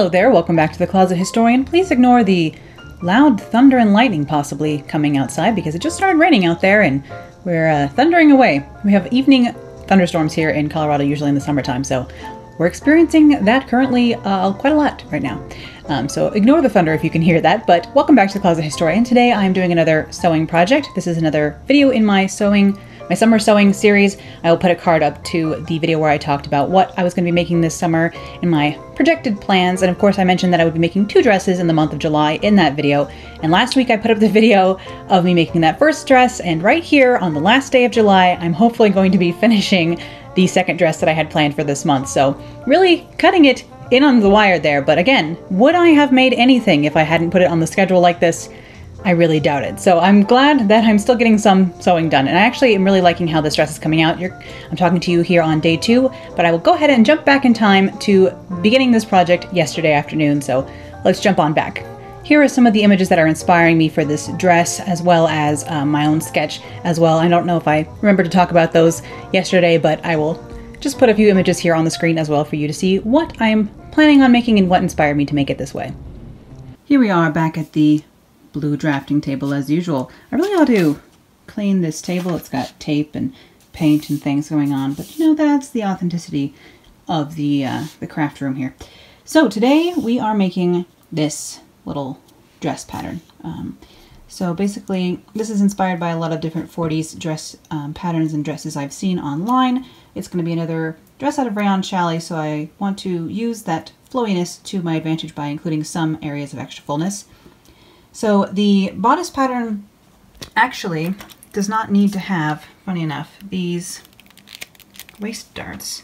Hello there, welcome back to the Closet Historian. Please ignore the loud thunder and lightning possibly coming outside because it just started raining out there and we're uh, thundering away. We have evening thunderstorms here in Colorado, usually in the summertime, so we're experiencing that currently uh, quite a lot right now. Um, so ignore the thunder if you can hear that, but welcome back to the Closet Historian. Today I'm doing another sewing project. This is another video in my sewing my summer sewing series. I will put a card up to the video where I talked about what I was going to be making this summer and my projected plans. And of course, I mentioned that I would be making two dresses in the month of July in that video. And last week I put up the video of me making that first dress. And right here on the last day of July, I'm hopefully going to be finishing the second dress that I had planned for this month. So really cutting it in on the wire there. But again, would I have made anything if I hadn't put it on the schedule like this? I really doubt it. So I'm glad that I'm still getting some sewing done. And I actually am really liking how this dress is coming out. You're, I'm talking to you here on day two, but I will go ahead and jump back in time to beginning this project yesterday afternoon. So let's jump on back. Here are some of the images that are inspiring me for this dress, as well as um, my own sketch as well. I don't know if I remember to talk about those yesterday, but I will just put a few images here on the screen as well for you to see what I'm planning on making and what inspired me to make it this way. Here we are back at the blue drafting table as usual. I really ought to clean this table. It's got tape and paint and things going on, but you know, that's the authenticity of the, uh, the craft room here. So today we are making this little dress pattern. Um, so basically, this is inspired by a lot of different 40s dress um, patterns and dresses I've seen online. It's going to be another dress out of rayon challis, so I want to use that flowiness to my advantage by including some areas of extra fullness. So the bodice pattern actually does not need to have, funny enough, these waist darts.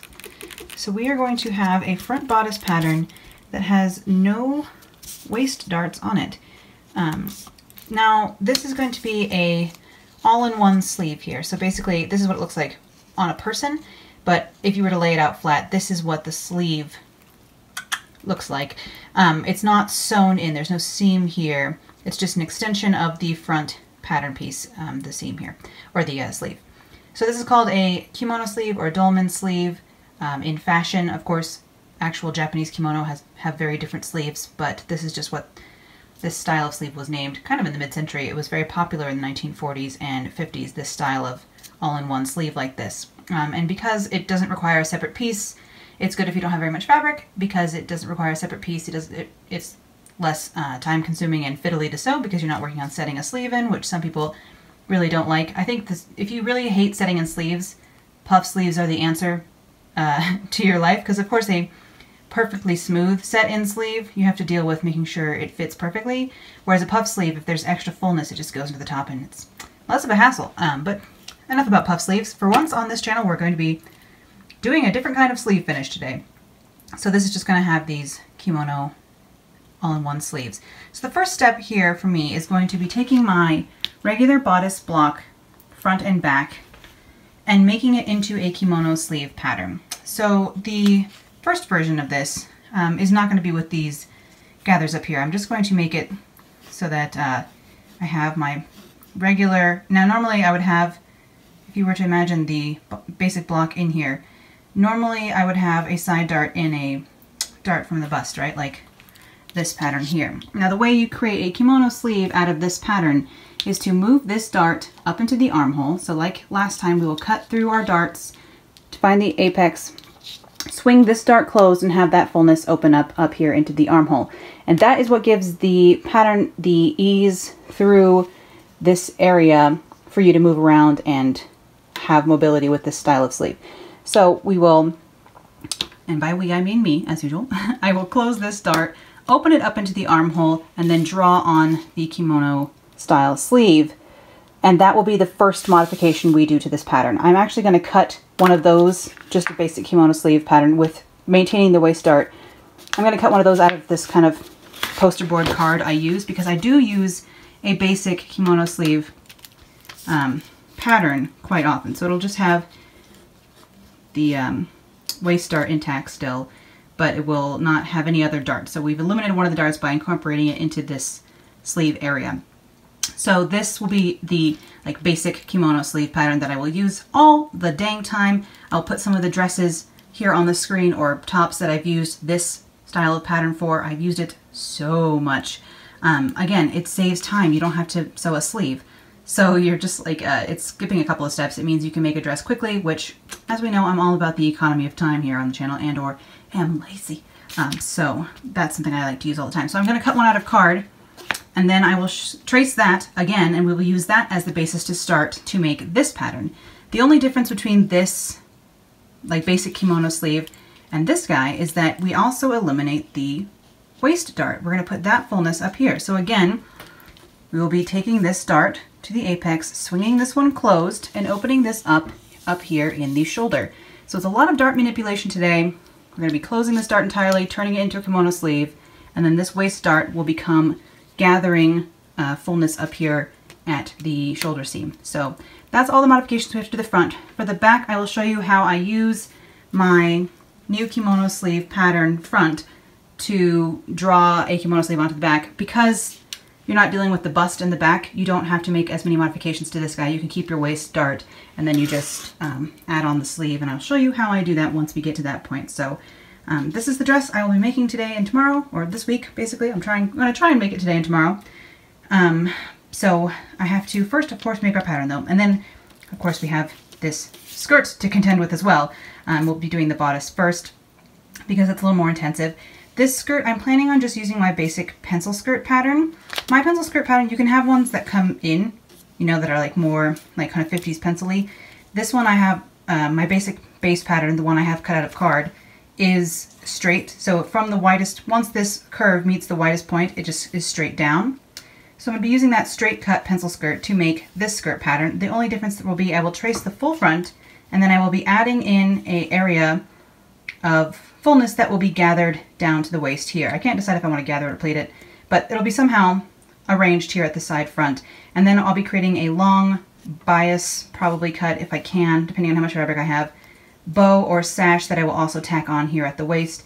So we are going to have a front bodice pattern that has no waist darts on it. Um, now this is going to be a all-in-one sleeve here. So basically this is what it looks like on a person, but if you were to lay it out flat, this is what the sleeve looks like. Um, it's not sewn in, there's no seam here. It's just an extension of the front pattern piece, um, the seam here, or the uh, sleeve. So this is called a kimono sleeve or a dolman sleeve. Um, in fashion, of course, actual Japanese kimono has have very different sleeves, but this is just what this style of sleeve was named kind of in the mid-century. It was very popular in the 1940s and 50s, this style of all-in-one sleeve like this. Um, and because it doesn't require a separate piece, it's good if you don't have very much fabric because it doesn't require a separate piece. It does it, it's less uh, time consuming and fiddly to sew because you're not working on setting a sleeve in, which some people really don't like. I think this, if you really hate setting in sleeves, puff sleeves are the answer uh, to your life because of course a perfectly smooth set in sleeve. You have to deal with making sure it fits perfectly. Whereas a puff sleeve if there's extra fullness it just goes into the top and it's less of a hassle. Um, but enough about puff sleeves. For once on this channel we're going to be doing a different kind of sleeve finish today. So this is just going to have these kimono all-in-one sleeves. So the first step here for me is going to be taking my regular bodice block front and back and making it into a kimono sleeve pattern. So the first version of this um, is not going to be with these gathers up here. I'm just going to make it so that uh, I have my regular, now normally I would have, if you were to imagine the basic block in here, normally I would have a side dart in a dart from the bust, right? Like this pattern here. Now the way you create a kimono sleeve out of this pattern is to move this dart up into the armhole. So like last time, we will cut through our darts to find the apex, swing this dart closed and have that fullness open up up here into the armhole. And that is what gives the pattern the ease through this area for you to move around and have mobility with this style of sleeve. So we will, and by we I mean me as usual, I will close this dart open it up into the armhole, and then draw on the kimono style sleeve. And that will be the first modification we do to this pattern. I'm actually going to cut one of those, just a basic kimono sleeve pattern with maintaining the waist dart. I'm going to cut one of those out of this kind of poster board card I use because I do use a basic kimono sleeve um, pattern quite often. So it'll just have the um, waist dart intact still but it will not have any other darts. So we've eliminated one of the darts by incorporating it into this sleeve area. So this will be the like basic kimono sleeve pattern that I will use all the dang time. I'll put some of the dresses here on the screen or tops that I've used this style of pattern for. I've used it so much. Um, again, it saves time. You don't have to sew a sleeve. So you're just like, uh, it's skipping a couple of steps. It means you can make a dress quickly, which, as we know, I'm all about the economy of time here on the channel and or am lazy. Um, so that's something I like to use all the time. So I'm going to cut one out of card and then I will trace that again and we will use that as the basis to start to make this pattern. The only difference between this like basic kimono sleeve and this guy is that we also eliminate the waist dart. We're going to put that fullness up here. So again, we will be taking this dart to the apex, swinging this one closed, and opening this up up here in the shoulder. So it's a lot of dart manipulation today. We're going to be closing this dart entirely, turning it into a kimono sleeve, and then this waist dart will become gathering uh, fullness up here at the shoulder seam. So that's all the modifications we have to do the front. For the back, I will show you how I use my new kimono sleeve pattern front to draw a kimono sleeve onto the back. Because you're not dealing with the bust in the back, you don't have to make as many modifications to this guy. You can keep your waist dart and then you just um, add on the sleeve and I'll show you how I do that once we get to that point. So um, this is the dress I will be making today and tomorrow, or this week basically. I'm trying, I'm to try and make it today and tomorrow. Um, so I have to first, of course, make our pattern though. And then, of course, we have this skirt to contend with as well. Um, we'll be doing the bodice first because it's a little more intensive. This skirt, I'm planning on just using my basic pencil skirt pattern. My pencil skirt pattern, you can have ones that come in, you know, that are like more like kind of 50s pencil-y. This one I have, uh, my basic base pattern, the one I have cut out of card, is straight. So from the widest, once this curve meets the widest point, it just is straight down. So I'm going to be using that straight cut pencil skirt to make this skirt pattern. The only difference will be I will trace the full front and then I will be adding in a area of fullness that will be gathered down to the waist here. I can't decide if I want to gather it or pleat it, but it'll be somehow arranged here at the side front. And then I'll be creating a long bias, probably cut if I can, depending on how much fabric I have, bow or sash that I will also tack on here at the waist.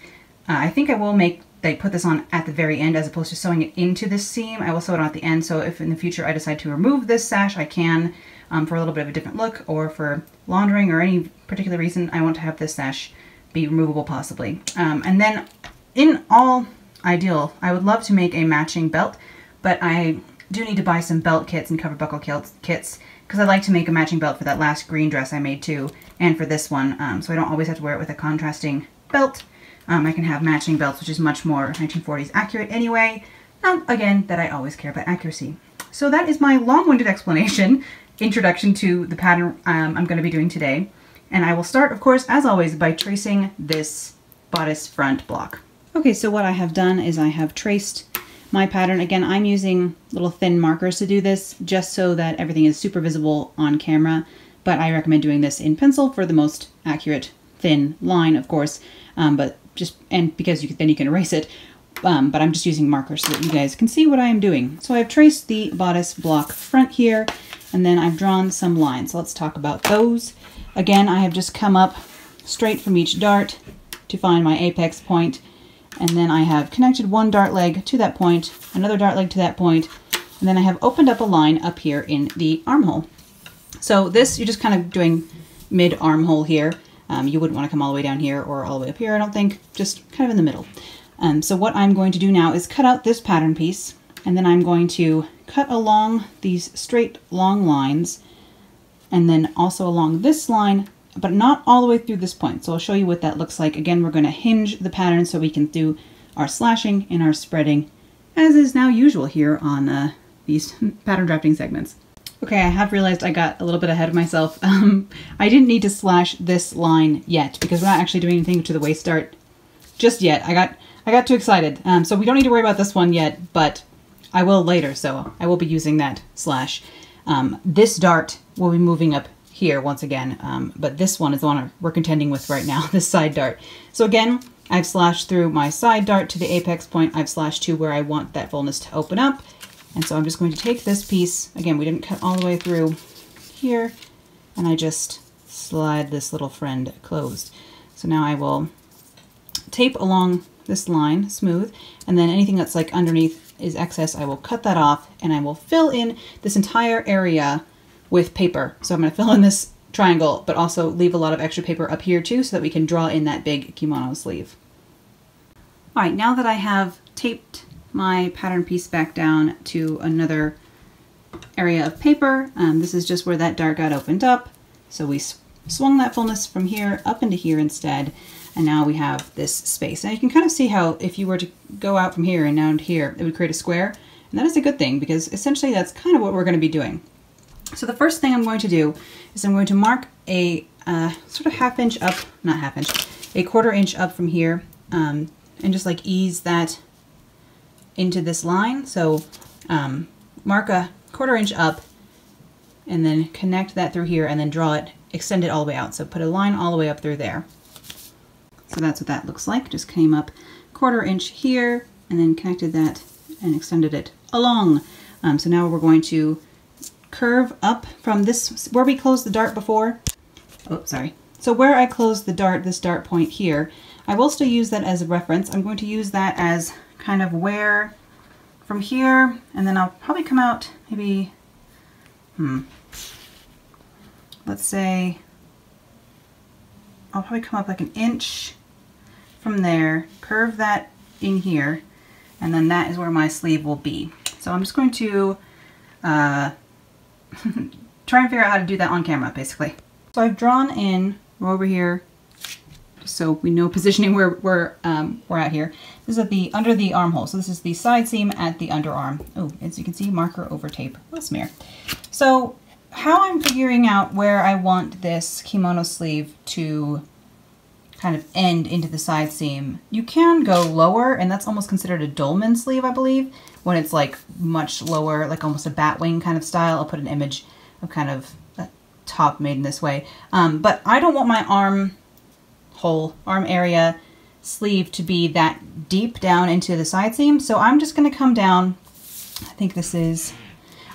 Uh, I think I will make they put this on at the very end as opposed to sewing it into this seam. I will sew it on at the end, so if in the future I decide to remove this sash, I can um, for a little bit of a different look or for laundering or any particular reason I want to have this sash be removable possibly. Um, and then in all ideal, I would love to make a matching belt, but I do need to buy some belt kits and cover buckle kits because I like to make a matching belt for that last green dress I made too, and for this one, um, so I don't always have to wear it with a contrasting belt. Um, I can have matching belts, which is much more 1940s accurate anyway. Um, again, that I always care about accuracy. So that is my long-winded explanation, introduction to the pattern um, I'm going to be doing today. And I will start, of course, as always, by tracing this bodice front block. Okay, so what I have done is I have traced my pattern. Again, I'm using little thin markers to do this just so that everything is super visible on camera, but I recommend doing this in pencil for the most accurate thin line, of course, um, but just, and because you can, then you can erase it, um, but I'm just using markers so that you guys can see what I am doing. So I've traced the bodice block front here, and then I've drawn some lines. let's talk about those. Again, I have just come up straight from each dart to find my apex point, and then I have connected one dart leg to that point, another dart leg to that point, and then I have opened up a line up here in the armhole. So this, you're just kind of doing mid armhole here. Um, you wouldn't want to come all the way down here or all the way up here, I don't think, just kind of in the middle. Um, so what I'm going to do now is cut out this pattern piece, and then I'm going to cut along these straight long lines and then also along this line, but not all the way through this point. So I'll show you what that looks like. Again, we're going to hinge the pattern so we can do our slashing and our spreading, as is now usual here on uh, these pattern drafting segments. Okay, I have realized I got a little bit ahead of myself. Um, I didn't need to slash this line yet because we're not actually doing anything to the waist dart just yet. I got I got too excited. Um, so we don't need to worry about this one yet, but I will later, so I will be using that slash. Um, this dart will be moving up here once again, um, but this one is the one we're contending with right now, this side dart. So again, I've slashed through my side dart to the apex point. I've slashed to where I want that fullness to open up. And so I'm just going to take this piece, again, we didn't cut all the way through here, and I just slide this little friend closed. So now I will tape along this line smooth, and then anything that's like underneath is excess, I will cut that off and I will fill in this entire area with paper. So I'm going to fill in this triangle, but also leave a lot of extra paper up here too so that we can draw in that big kimono sleeve. All right, now that I have taped my pattern piece back down to another area of paper, um, this is just where that dart got opened up. So we swung that fullness from here up into here instead. And now we have this space. Now you can kind of see how if you were to go out from here and down here, it would create a square. And that is a good thing because essentially that's kind of what we're going to be doing. So the first thing I'm going to do is I'm going to mark a uh, sort of half inch up, not half inch, a quarter inch up from here um, and just like ease that into this line. So um, mark a quarter inch up and then connect that through here and then draw it, extend it all the way out. So put a line all the way up through there. So that's what that looks like. Just came up quarter inch here and then connected that and extended it along. Um, so now we're going to curve up from this, where we closed the dart before. Oh, sorry. So where I closed the dart, this dart point here, I will still use that as a reference. I'm going to use that as kind of where from here, and then I'll probably come out maybe, hmm, let's say, I'll probably come up like an inch from there, curve that in here, and then that is where my sleeve will be. So I'm just going to uh, try and figure out how to do that on camera, basically. So I've drawn in over here, so we know positioning where we're, um, we're at here. This is at the under the armhole. So this is the side seam at the underarm. Oh, as you can see, marker over tape. Little smear. So how I'm figuring out where I want this kimono sleeve to kind of end into the side seam. You can go lower, and that's almost considered a dolman sleeve, I believe, when it's like much lower, like almost a bat wing kind of style. I'll put an image of kind of a top made in this way. Um, but I don't want my arm hole, arm area sleeve to be that deep down into the side seam. So I'm just going to come down, I think this is,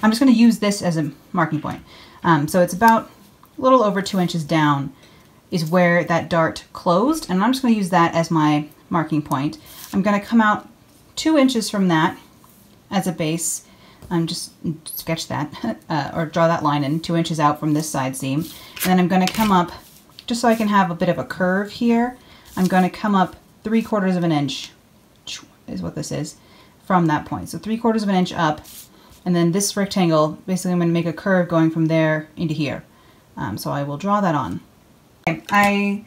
I'm just going to use this as a marking point. Um, so it's about a little over two inches down is where that dart closed. And I'm just going to use that as my marking point. I'm going to come out two inches from that as a base. I'm just sketch that uh, or draw that line in two inches out from this side seam. And then I'm going to come up, just so I can have a bit of a curve here, I'm going to come up three quarters of an inch is what this is from that point. So three quarters of an inch up. And then this rectangle, basically I'm going to make a curve going from there into here. Um, so I will draw that on. I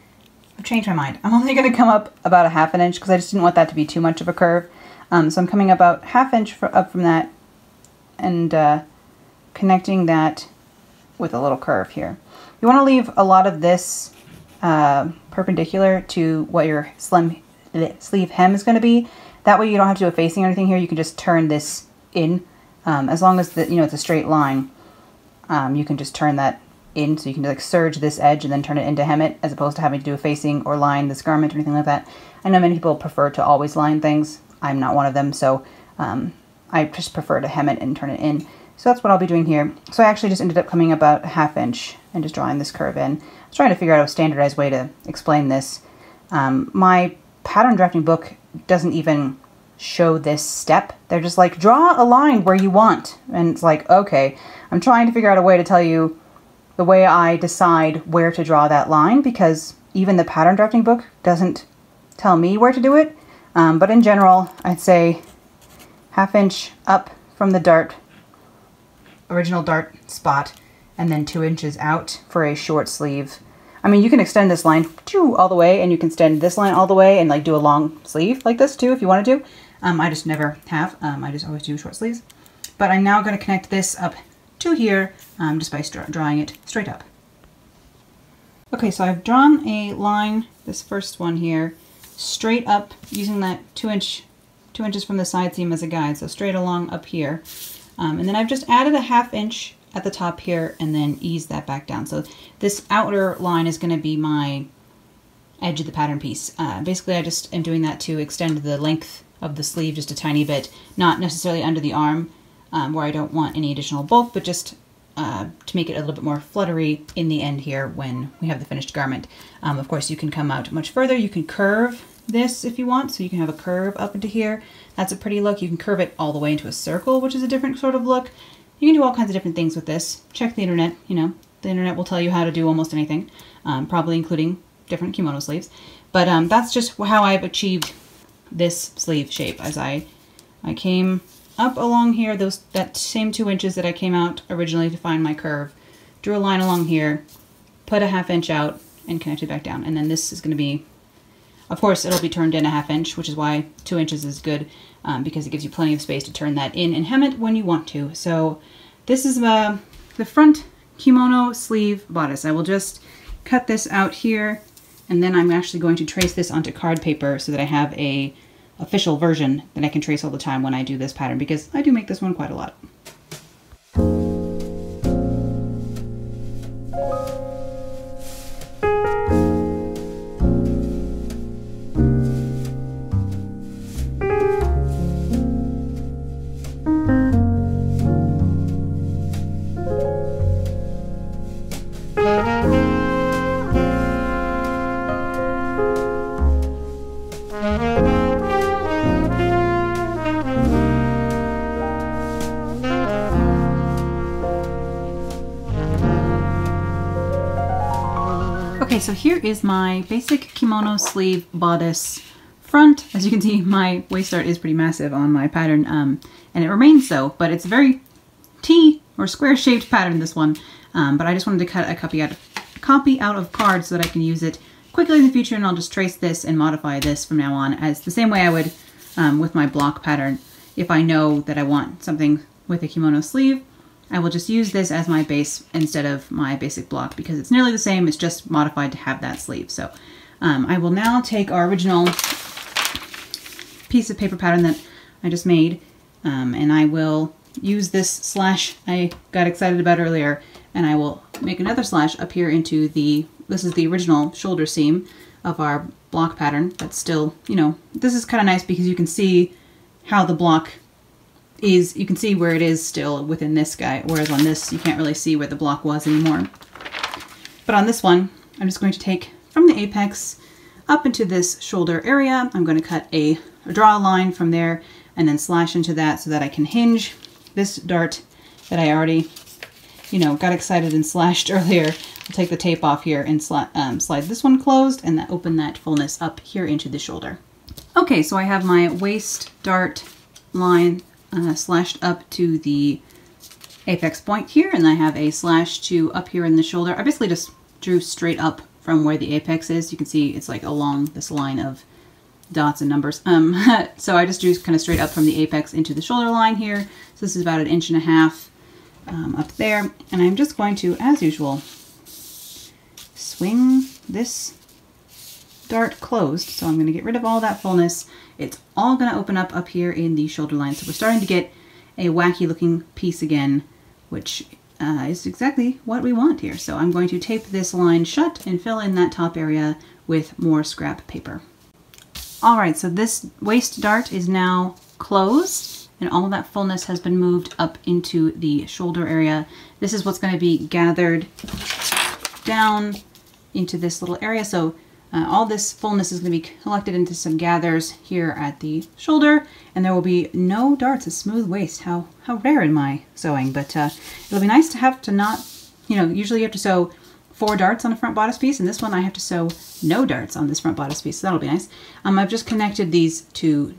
have changed my mind. I'm only going to come up about a half an inch because I just didn't want that to be too much of a curve. Um, so I'm coming about half inch for, up from that and uh, connecting that with a little curve here. You want to leave a lot of this uh, perpendicular to what your slim sleeve hem is going to be. That way you don't have to do a facing or anything here. You can just turn this in. Um, as long as the, you know it's a straight line, um, you can just turn that in so you can like serge this edge and then turn it into hemmet as opposed to having to do a facing or line this garment or anything like that. I know many people prefer to always line things. I'm not one of them, so um, I just prefer to hem it and turn it in. So that's what I'll be doing here. So I actually just ended up coming about a half inch and just drawing this curve in. I was trying to figure out a standardized way to explain this. Um, my pattern drafting book doesn't even show this step. They're just like, draw a line where you want. And it's like, okay, I'm trying to figure out a way to tell you the way I decide where to draw that line because even the pattern drafting book doesn't tell me where to do it. Um, but in general, I'd say half inch up from the dart, original dart spot, and then two inches out for a short sleeve. I mean, you can extend this line all the way, and you can extend this line all the way and like do a long sleeve like this too if you want to do. Um, I just never have. Um, I just always do short sleeves. But I'm now going to connect this up to here um, just by drawing it straight up. Okay, so I've drawn a line, this first one here, straight up using that two inch, two inches from the side seam as a guide, so straight along up here. Um, and then I've just added a half inch at the top here and then ease that back down. So this outer line is going to be my edge of the pattern piece. Uh, basically, I just am doing that to extend the length of the sleeve just a tiny bit, not necessarily under the arm, um, where I don't want any additional bulk, but just uh, to make it a little bit more fluttery in the end here when we have the finished garment. Um, of course, you can come out much further. You can curve this if you want, so you can have a curve up into here. That's a pretty look. You can curve it all the way into a circle, which is a different sort of look. You can do all kinds of different things with this. Check the internet, you know. The internet will tell you how to do almost anything, um, probably including different kimono sleeves. But um, that's just how I've achieved this sleeve shape as I, I came up along here, those that same two inches that I came out originally to find my curve, drew a line along here, put a half inch out, and connected back down. And then this is going to be, of course, it'll be turned in a half inch, which is why two inches is good um, because it gives you plenty of space to turn that in and hem it when you want to. So this is the, the front kimono sleeve bodice. I will just cut this out here and then I'm actually going to trace this onto card paper so that I have a official version that I can trace all the time when I do this pattern because I do make this one quite a lot. So here is my basic kimono sleeve bodice front. As you can see, my waist dart is pretty massive on my pattern, um, and it remains so, but it's a very T or square shaped pattern, this one. Um, but I just wanted to cut a copy out, a copy out of card so that I can use it quickly in the future, and I'll just trace this and modify this from now on as the same way I would um, with my block pattern. If I know that I want something with a kimono sleeve, I will just use this as my base instead of my basic block because it's nearly the same, it's just modified to have that sleeve. So um, I will now take our original piece of paper pattern that I just made um, and I will use this slash I got excited about earlier and I will make another slash up here into the, this is the original shoulder seam of our block pattern that's still, you know, this is kind of nice because you can see how the block is, you can see where it is still within this guy, whereas on this you can't really see where the block was anymore. But on this one, I'm just going to take from the apex up into this shoulder area. I'm going to cut a, draw a line from there and then slash into that so that I can hinge this dart that I already, you know, got excited and slashed earlier. I'll take the tape off here and sli um, slide this one closed and that open that fullness up here into the shoulder. Okay, so I have my waist dart line uh, slashed up to the apex point here, and I have a slash to up here in the shoulder. I basically just drew straight up from where the apex is. You can see it's like along this line of dots and numbers. Um, so I just drew kind of straight up from the apex into the shoulder line here. So this is about an inch and a half um, up there. And I'm just going to, as usual, swing this dart closed. So I'm going to get rid of all that fullness it's all going to open up up here in the shoulder line. So we're starting to get a wacky looking piece again, which uh, is exactly what we want here. So I'm going to tape this line shut and fill in that top area with more scrap paper. All right, so this waist dart is now closed and all that fullness has been moved up into the shoulder area. This is what's going to be gathered down into this little area. So uh, all this fullness is going to be collected into some gathers here at the shoulder, and there will be no darts, a smooth waist. How, how rare in my sewing, but uh, it'll be nice to have to not, you know, usually you have to sew four darts on a front bodice piece, and this one I have to sew no darts on this front bodice piece, so that'll be nice. Um, I've just connected these two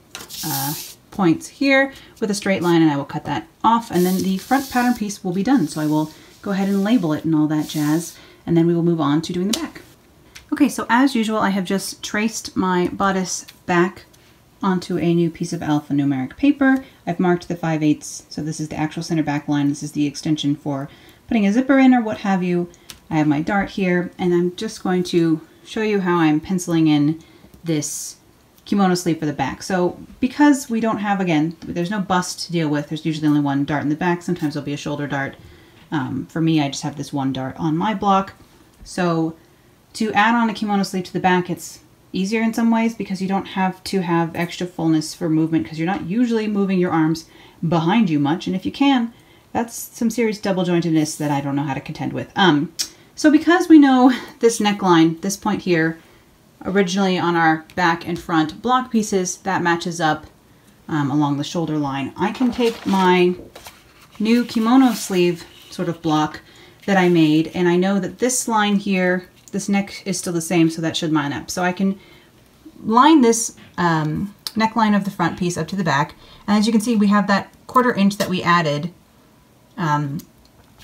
uh, points here with a straight line, and I will cut that off, and then the front pattern piece will be done. So I will go ahead and label it and all that jazz, and then we will move on to doing the back. Okay, so as usual, I have just traced my bodice back onto a new piece of alphanumeric paper. I've marked the 5 eighths, so this is the actual center back line. This is the extension for putting a zipper in or what have you. I have my dart here, and I'm just going to show you how I'm penciling in this kimono sleeve for the back. So because we don't have, again, there's no bust to deal with, there's usually only one dart in the back. Sometimes there'll be a shoulder dart. Um, for me, I just have this one dart on my block. So to add on a kimono sleeve to the back, it's easier in some ways because you don't have to have extra fullness for movement because you're not usually moving your arms behind you much. And if you can, that's some serious double jointedness that I don't know how to contend with. Um, so because we know this neckline, this point here, originally on our back and front block pieces, that matches up um, along the shoulder line. I can take my new kimono sleeve sort of block that I made, and I know that this line here this neck is still the same, so that should line up. So I can line this um, neckline of the front piece up to the back. And as you can see, we have that quarter inch that we added um,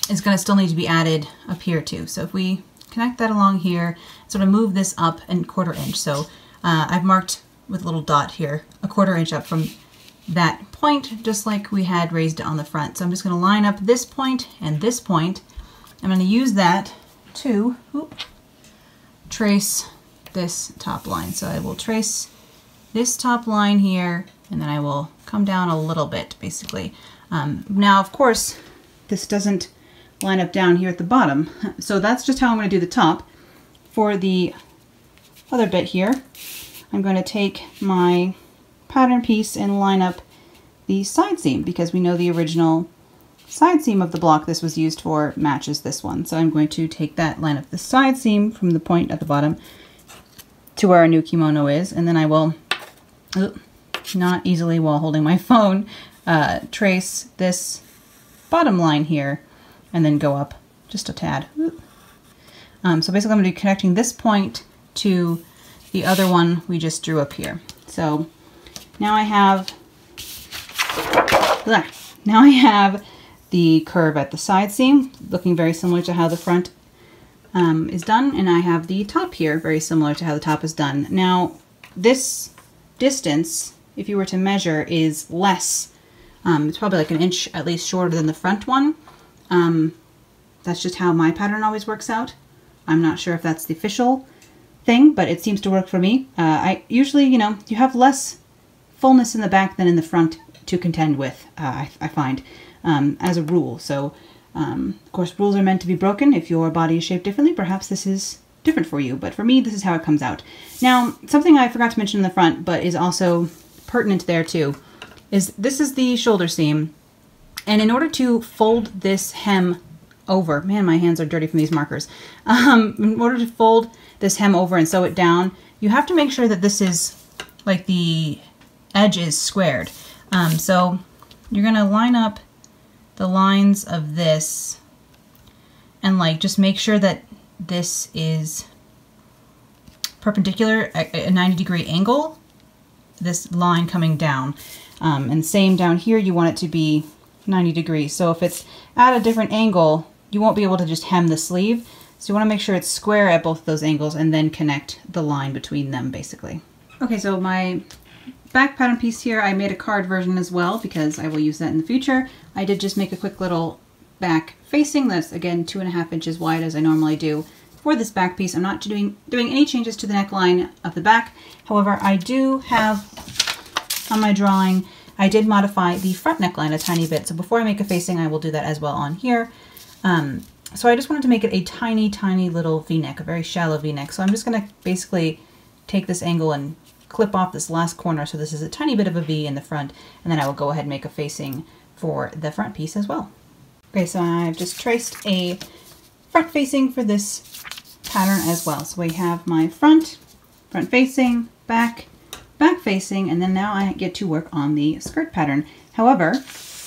is going to still need to be added up here too. So if we connect that along here, sort of move this up a quarter inch. So uh, I've marked with a little dot here, a quarter inch up from that point, just like we had raised it on the front. So I'm just going to line up this point and this point. I'm going to use that to trace this top line. So I will trace this top line here, and then I will come down a little bit, basically. Um, now, of course, this doesn't line up down here at the bottom. So that's just how I'm going to do the top. For the other bit here, I'm going to take my pattern piece and line up the side seam because we know the original side seam of the block this was used for matches this one. So I'm going to take that, line up the side seam from the point at the bottom to where our new kimono is, and then I will, not easily while holding my phone, uh, trace this bottom line here and then go up just a tad. Um, so basically I'm going to be connecting this point to the other one we just drew up here. So now I have, now I have the curve at the side seam, looking very similar to how the front um, is done, and I have the top here, very similar to how the top is done. Now, this distance, if you were to measure, is less. Um, it's probably like an inch at least shorter than the front one. Um, that's just how my pattern always works out. I'm not sure if that's the official thing, but it seems to work for me. Uh, I usually, you know, you have less fullness in the back than in the front to contend with, uh, I, I, find um, as a rule. So, um, of course, rules are meant to be broken. If your body is shaped differently, perhaps this is different for you. But for me, this is how it comes out. Now, something I forgot to mention in the front, but is also pertinent there too, is this is the shoulder seam. And in order to fold this hem over, man, my hands are dirty from these markers. Um, in order to fold this hem over and sew it down, you have to make sure that this is, like the edge is squared. Um, so you're gonna line up the lines of this and like just make sure that this is perpendicular at a 90 degree angle, this line coming down. Um, and same down here, you want it to be 90 degrees. So if it's at a different angle, you won't be able to just hem the sleeve. So you want to make sure it's square at both those angles and then connect the line between them basically. Okay, so my back pattern piece here, I made a card version as well because I will use that in the future. I did just make a quick little back facing that's again two and a half inches wide as I normally do for this back piece. I'm not doing, doing any changes to the neckline of the back. However, I do have on my drawing, I did modify the front neckline a tiny bit. So before I make a facing, I will do that as well on here. Um, so I just wanted to make it a tiny, tiny little v-neck, a very shallow v-neck. So I'm just going to basically take this angle and clip off this last corner. So this is a tiny bit of a V in the front, and then I will go ahead and make a facing for the front piece as well. Okay, so I've just traced a front facing for this pattern as well. So we have my front, front facing, back, back facing, and then now I get to work on the skirt pattern. However,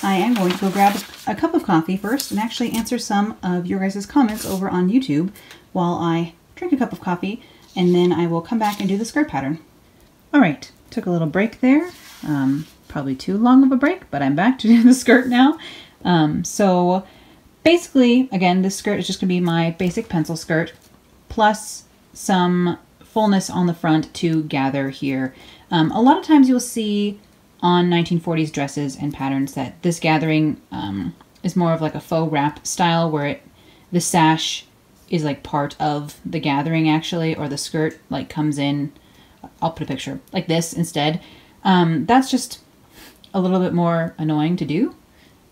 I am going to go grab a cup of coffee first and actually answer some of your guys' comments over on YouTube while I drink a cup of coffee, and then I will come back and do the skirt pattern. All right, took a little break there. Um, probably too long of a break, but I'm back to do the skirt now. Um, so basically, again, this skirt is just gonna be my basic pencil skirt plus some fullness on the front to gather here. Um, a lot of times you'll see on 1940s dresses and patterns that this gathering um, is more of like a faux wrap style where it the sash is like part of the gathering actually or the skirt like comes in I'll put a picture like this instead. Um, that's just a little bit more annoying to do,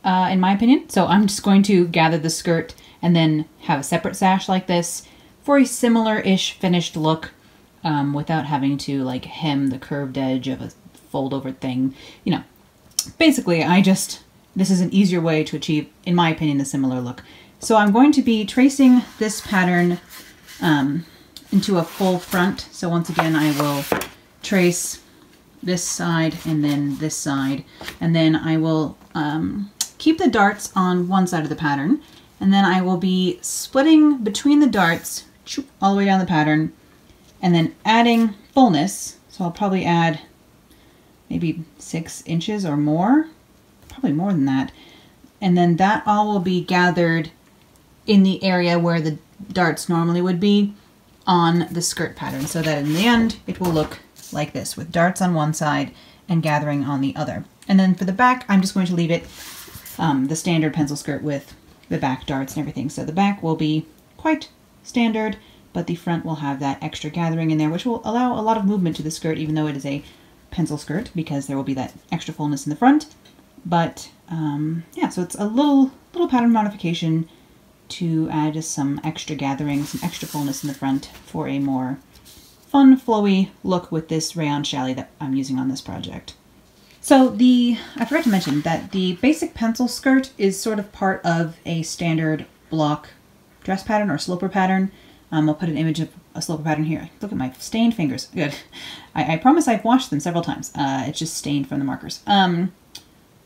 uh, in my opinion. So I'm just going to gather the skirt and then have a separate sash like this for a similar-ish finished look um, without having to like hem the curved edge of a fold over thing. You know, basically I just, this is an easier way to achieve, in my opinion, a similar look. So I'm going to be tracing this pattern um, into a full front. So once again, I will trace this side and then this side. And then I will um, keep the darts on one side of the pattern. And then I will be splitting between the darts all the way down the pattern and then adding fullness. So I'll probably add maybe six inches or more, probably more than that. And then that all will be gathered in the area where the darts normally would be on the skirt pattern so that in the end it will look like this with darts on one side and gathering on the other. And then for the back, I'm just going to leave it um, the standard pencil skirt with the back darts and everything. So the back will be quite standard, but the front will have that extra gathering in there, which will allow a lot of movement to the skirt, even though it is a pencil skirt, because there will be that extra fullness in the front. But um, yeah, so it's a little little pattern modification to add some extra gathering, some extra fullness in the front for a more fun, flowy look with this rayon challis that I'm using on this project. So the, I forgot to mention that the basic pencil skirt is sort of part of a standard block dress pattern or sloper pattern. Um, I'll put an image of a sloper pattern here. Look at my stained fingers. Good. I, I promise I've washed them several times. Uh, it's just stained from the markers. Um,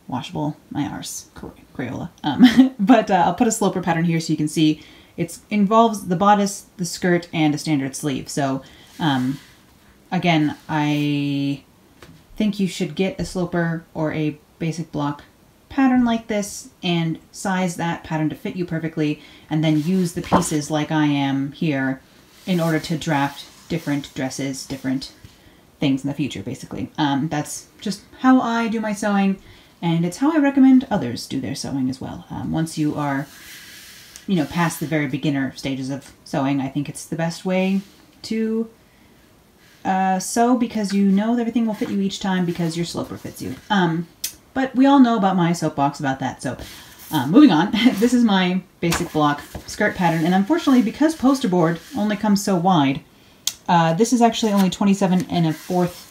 washable, my arse, Crayola. Um, but uh, I'll put a sloper pattern here so you can see it involves the bodice, the skirt, and a standard sleeve. So um, again, I think you should get a sloper or a basic block pattern like this and size that pattern to fit you perfectly and then use the pieces like I am here in order to draft different dresses, different things in the future, basically. Um, that's just how I do my sewing and it's how I recommend others do their sewing as well. Um, once you are, you know, past the very beginner stages of sewing, I think it's the best way to uh, sew because you know everything will fit you each time because your sloper fits you. Um, but we all know about my soapbox about that. So uh, moving on, this is my basic block skirt pattern. And unfortunately, because poster board only comes so wide, uh, this is actually only 27 and a fourth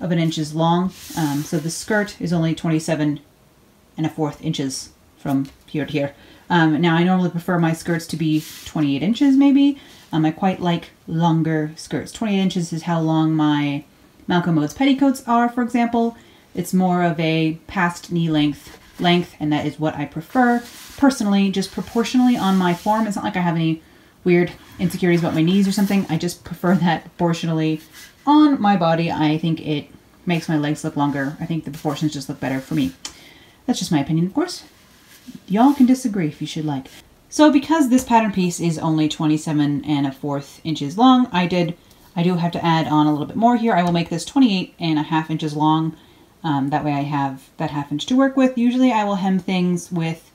of an inches long. Um, so the skirt is only 27 and a fourth inches from here to here. Um, now I normally prefer my skirts to be 28 inches maybe. Um, I quite like longer skirts. 28 inches is how long my Malco Modes petticoats are, for example. It's more of a past knee length length, and that is what I prefer. Personally, just proportionally on my form. It's not like I have any weird insecurities about my knees or something. I just prefer that proportionally on my body. I think it makes my legs look longer. I think the proportions just look better for me. That's just my opinion, of course. Y'all can disagree if you should like. So because this pattern piece is only 27 and a fourth inches long, I did, I do have to add on a little bit more here. I will make this 28 and a half inches long. Um, that way I have that half inch to work with. Usually I will hem things with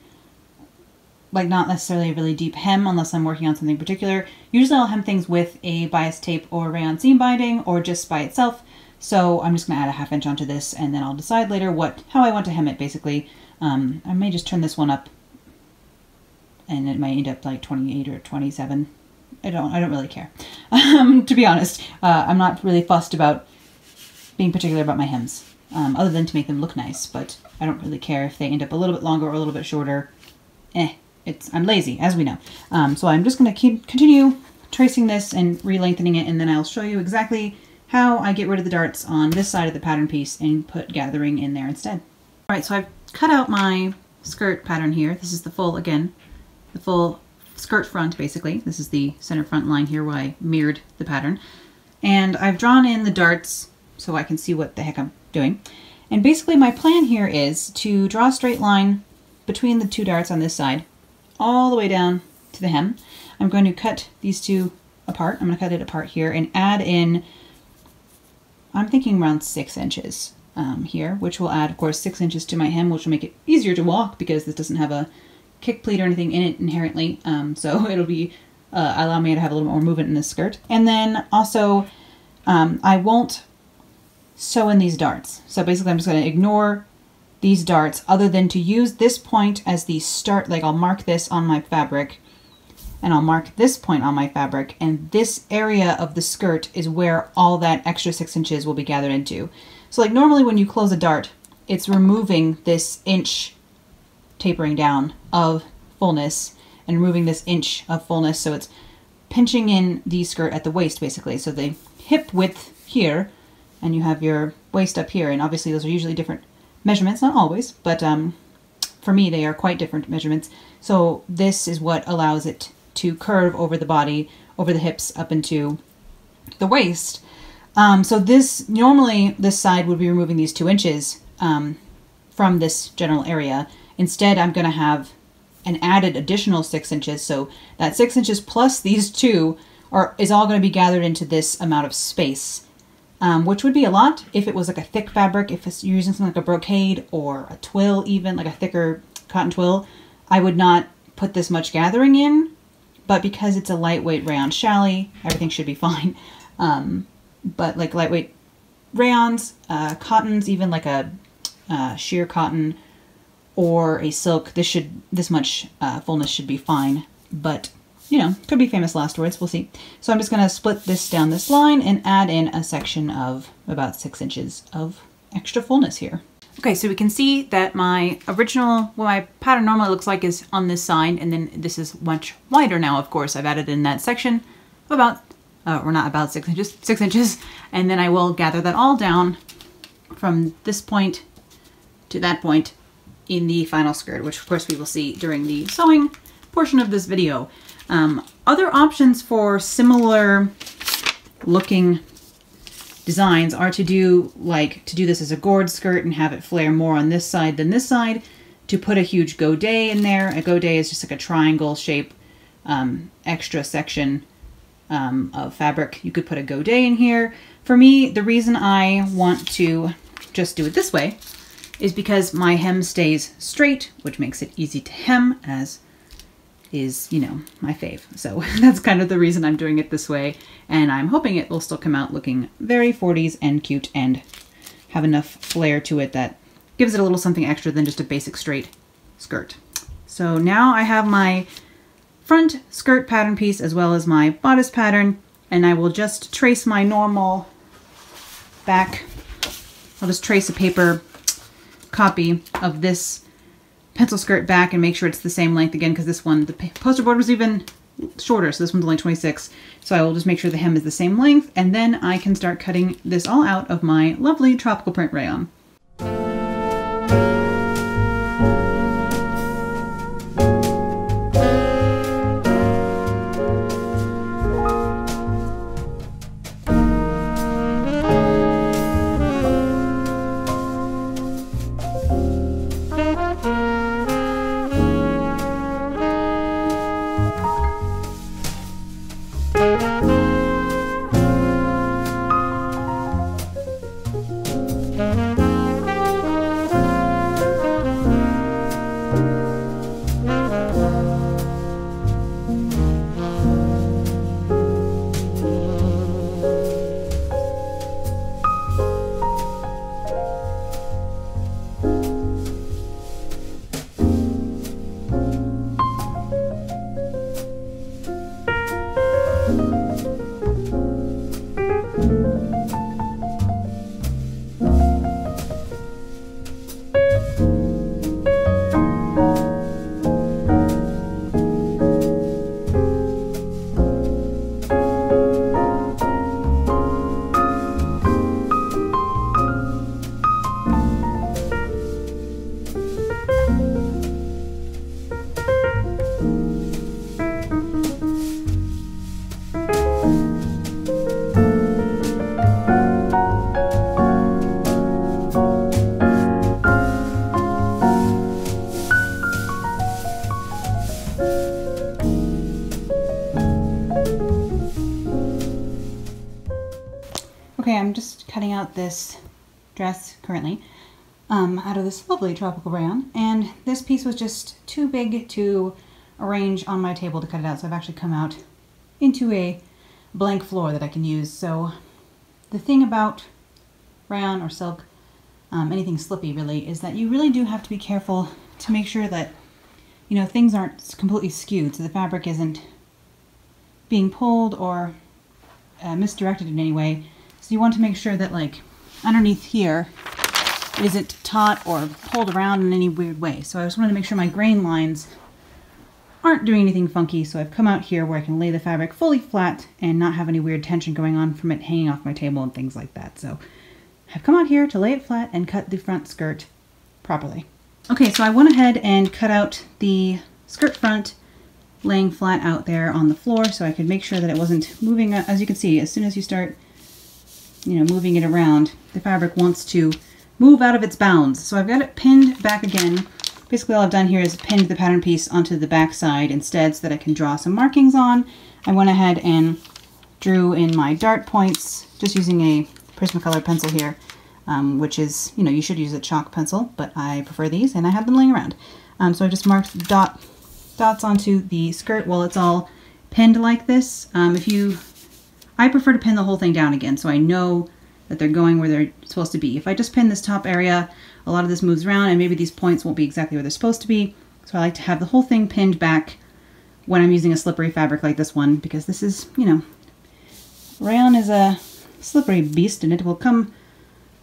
like not necessarily a really deep hem unless I'm working on something particular. Usually I'll hem things with a bias tape or rayon seam binding or just by itself. So I'm just going to add a half inch onto this and then I'll decide later what how I want to hem it basically. Um, I may just turn this one up and it might end up like 28 or 27. I don't I don't really care. Um, to be honest, uh, I'm not really fussed about being particular about my hems. Um, other than to make them look nice, but I don't really care if they end up a little bit longer or a little bit shorter. Eh, it's I'm lazy, as we know. Um, so I'm just going to keep continue tracing this and re-lengthening it, and then I'll show you exactly how I get rid of the darts on this side of the pattern piece and put gathering in there instead. All right, so I've cut out my skirt pattern here. This is the full, again, the full skirt front, basically. This is the center front line here where I mirrored the pattern. And I've drawn in the darts so I can see what the heck I'm doing. And basically my plan here is to draw a straight line between the two darts on this side all the way down to the hem. I'm going to cut these two apart. I'm going to cut it apart here and add in, I'm thinking around six inches um, here, which will add, of course, six inches to my hem, which will make it easier to walk because this doesn't have a kick pleat or anything in it inherently. Um, so it'll be, uh, allow me to have a little more movement in this skirt. And then also, um, I won't sew in these darts. So basically I'm just going to ignore these darts other than to use this point as the start, like I'll mark this on my fabric and I'll mark this point on my fabric and this area of the skirt is where all that extra six inches will be gathered into. So like normally when you close a dart, it's removing this inch tapering down of fullness and removing this inch of fullness. So it's pinching in the skirt at the waist basically. So the hip width here and you have your waist up here and obviously those are usually different measurements, not always, but um, for me they are quite different measurements. So this is what allows it to curve over the body, over the hips, up into the waist. Um, so this, normally this side would be removing these two inches um, from this general area. Instead, I'm going to have an added additional six inches. So that six inches plus these two are is all going to be gathered into this amount of space, um, which would be a lot if it was like a thick fabric. If you're using something like a brocade or a twill, even like a thicker cotton twill, I would not put this much gathering in. But because it's a lightweight rayon challis, everything should be fine. Um, but like lightweight rayons, uh, cottons, even like a uh, sheer cotton or a silk, this should this much uh, fullness should be fine. But you know, could be famous last words. We'll see. So I'm just going to split this down this line and add in a section of about six inches of extra fullness here. Okay, so we can see that my original, what my pattern normally looks like is on this side, and then this is much wider now, of course. I've added in that section about, uh, or not about six inches, six inches, and then I will gather that all down from this point to that point in the final skirt, which of course we will see during the sewing portion of this video. Um, other options for similar looking designs are to do like to do this as a gored skirt and have it flare more on this side than this side to put a huge godet in there. A godet is just like a triangle shape um, extra section um, of fabric. You could put a godet in here. For me, the reason I want to just do it this way is because my hem stays straight, which makes it easy to hem as is, you know, my fave. So that's kind of the reason I'm doing it this way. And I'm hoping it will still come out looking very 40s and cute and have enough flair to it that gives it a little something extra than just a basic straight skirt. So now I have my front skirt pattern piece as well as my bodice pattern and I will just trace my normal back. I'll just trace a paper copy of this pencil skirt back and make sure it's the same length again because this one, the poster board was even shorter, so this one's only 26. So I will just make sure the hem is the same length and then I can start cutting this all out of my lovely tropical print rayon. Out this dress currently um, out of this lovely tropical rayon. And this piece was just too big to arrange on my table to cut it out. So I've actually come out into a blank floor that I can use. So the thing about rayon or silk, um, anything slippy really, is that you really do have to be careful to make sure that, you know, things aren't completely skewed so the fabric isn't being pulled or uh, misdirected in any way so you want to make sure that like underneath here isn't taut or pulled around in any weird way. So I just wanted to make sure my grain lines aren't doing anything funky. So I've come out here where I can lay the fabric fully flat and not have any weird tension going on from it hanging off my table and things like that. So I've come out here to lay it flat and cut the front skirt properly. Okay, so I went ahead and cut out the skirt front laying flat out there on the floor so I could make sure that it wasn't moving. As you can see, as soon as you start you know, moving it around, the fabric wants to move out of its bounds. So I've got it pinned back again. Basically all I've done here is pinned the pattern piece onto the back side instead so that I can draw some markings on. I went ahead and drew in my dart points just using a Prismacolor pencil here, um, which is, you know, you should use a chalk pencil, but I prefer these and I have them laying around. Um, so I just marked dot dots onto the skirt while it's all pinned like this. Um, if you, I prefer to pin the whole thing down again so I know that they're going where they're supposed to be. If I just pin this top area, a lot of this moves around and maybe these points won't be exactly where they're supposed to be. So I like to have the whole thing pinned back when I'm using a slippery fabric like this one because this is, you know, rayon is a slippery beast and it will come,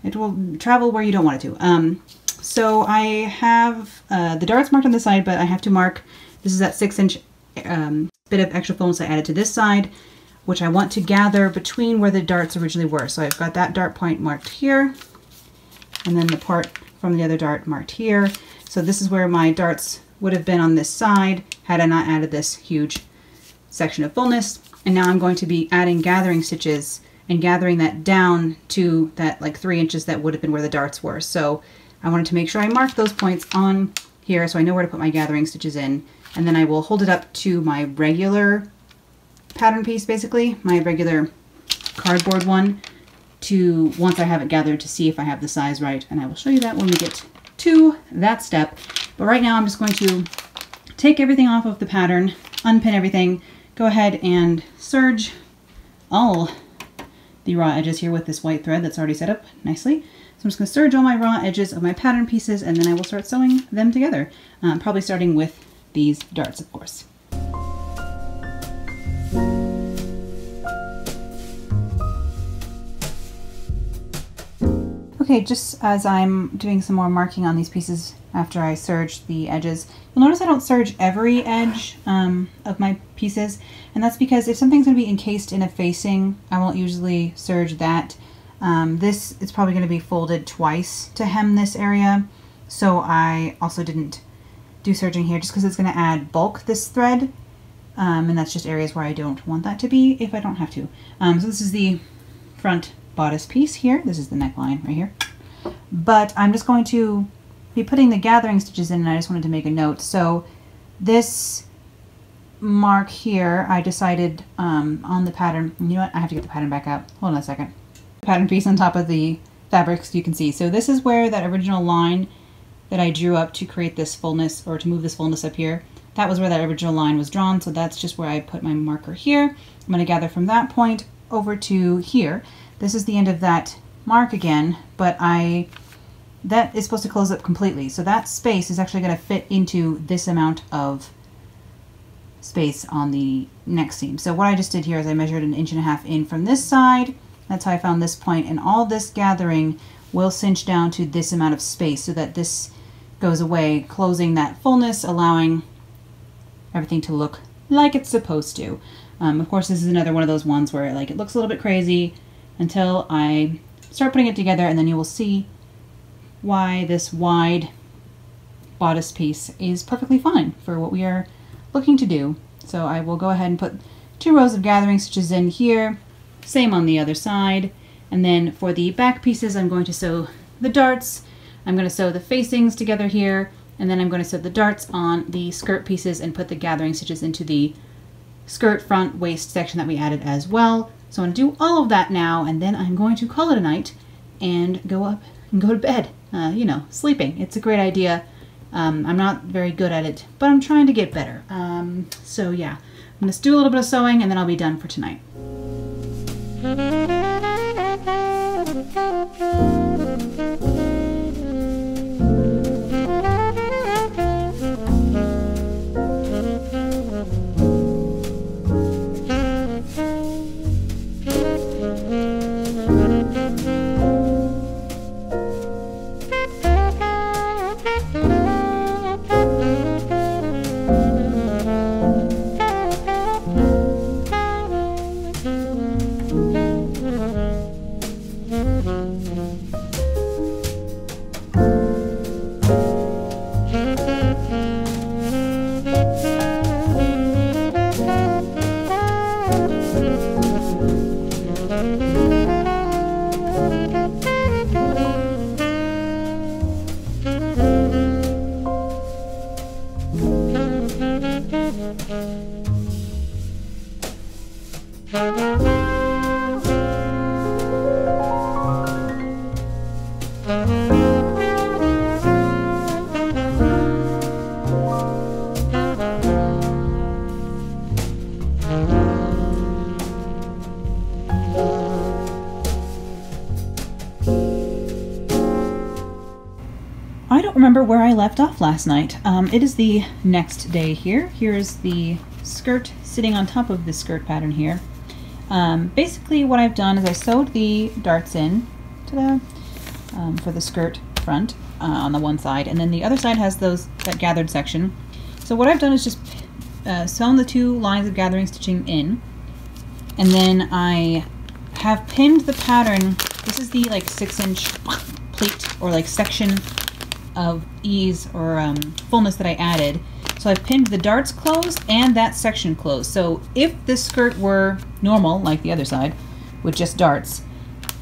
it will travel where you don't want it to. Um, so I have uh, the darts marked on the side, but I have to mark, this is that six inch um, bit of extra foam so I added to this side, which I want to gather between where the darts originally were. So I've got that dart point marked here, and then the part from the other dart marked here. So this is where my darts would have been on this side had I not added this huge section of fullness. And now I'm going to be adding gathering stitches and gathering that down to that like three inches that would have been where the darts were. So I wanted to make sure I mark those points on here so I know where to put my gathering stitches in. And then I will hold it up to my regular pattern piece, basically, my regular cardboard one, to once I have it gathered to see if I have the size right. And I will show you that when we get to that step. But right now I'm just going to take everything off of the pattern, unpin everything, go ahead and serge all the raw edges here with this white thread that's already set up nicely. So I'm just going to serge all my raw edges of my pattern pieces and then I will start sewing them together. Um, probably starting with these darts, of course. Okay, just as I'm doing some more marking on these pieces after I serge the edges, you'll notice I don't serge every edge um, of my pieces, and that's because if something's going to be encased in a facing, I won't usually serge that. Um, this is probably going to be folded twice to hem this area, so I also didn't do serging here just because it's going to add bulk this thread, um, and that's just areas where I don't want that to be if I don't have to. Um, so this is the front bodice piece here. This is the neckline right here. But I'm just going to be putting the gathering stitches in and I just wanted to make a note. So this mark here, I decided um, on the pattern, you know what, I have to get the pattern back out. Hold on a second. Pattern piece on top of the fabrics you can see. So this is where that original line that I drew up to create this fullness or to move this fullness up here, that was where that original line was drawn. So that's just where I put my marker here. I'm going to gather from that point over to here. This is the end of that mark again, but I that is supposed to close up completely. So that space is actually going to fit into this amount of space on the next seam. So what I just did here is I measured an inch and a half in from this side. That's how I found this point. And all this gathering will cinch down to this amount of space so that this goes away, closing that fullness, allowing everything to look like it's supposed to. Um, of course, this is another one of those ones where like it looks a little bit crazy, until I start putting it together and then you will see why this wide bodice piece is perfectly fine for what we are looking to do. So I will go ahead and put two rows of gathering stitches in here, same on the other side, and then for the back pieces I'm going to sew the darts, I'm going to sew the facings together here, and then I'm going to sew the darts on the skirt pieces and put the gathering stitches into the skirt front waist section that we added as well. So I'm going to do all of that now, and then I'm going to call it a night and go up and go to bed. Uh, you know, sleeping. It's a great idea. Um, I'm not very good at it, but I'm trying to get better. Um, so yeah, I'm going to do a little bit of sewing, and then I'll be done for tonight. Where I left off last night. Um, it is the next day here. Here's the skirt sitting on top of the skirt pattern here. Um, basically what I've done is I sewed the darts in um, for the skirt front uh, on the one side and then the other side has those that gathered section. So what I've done is just uh, sewn the two lines of gathering stitching in and then I have pinned the pattern. This is the like six inch plate or like section of ease or um, fullness that I added. So I've pinned the darts closed and that section closed. So if this skirt were normal, like the other side, with just darts,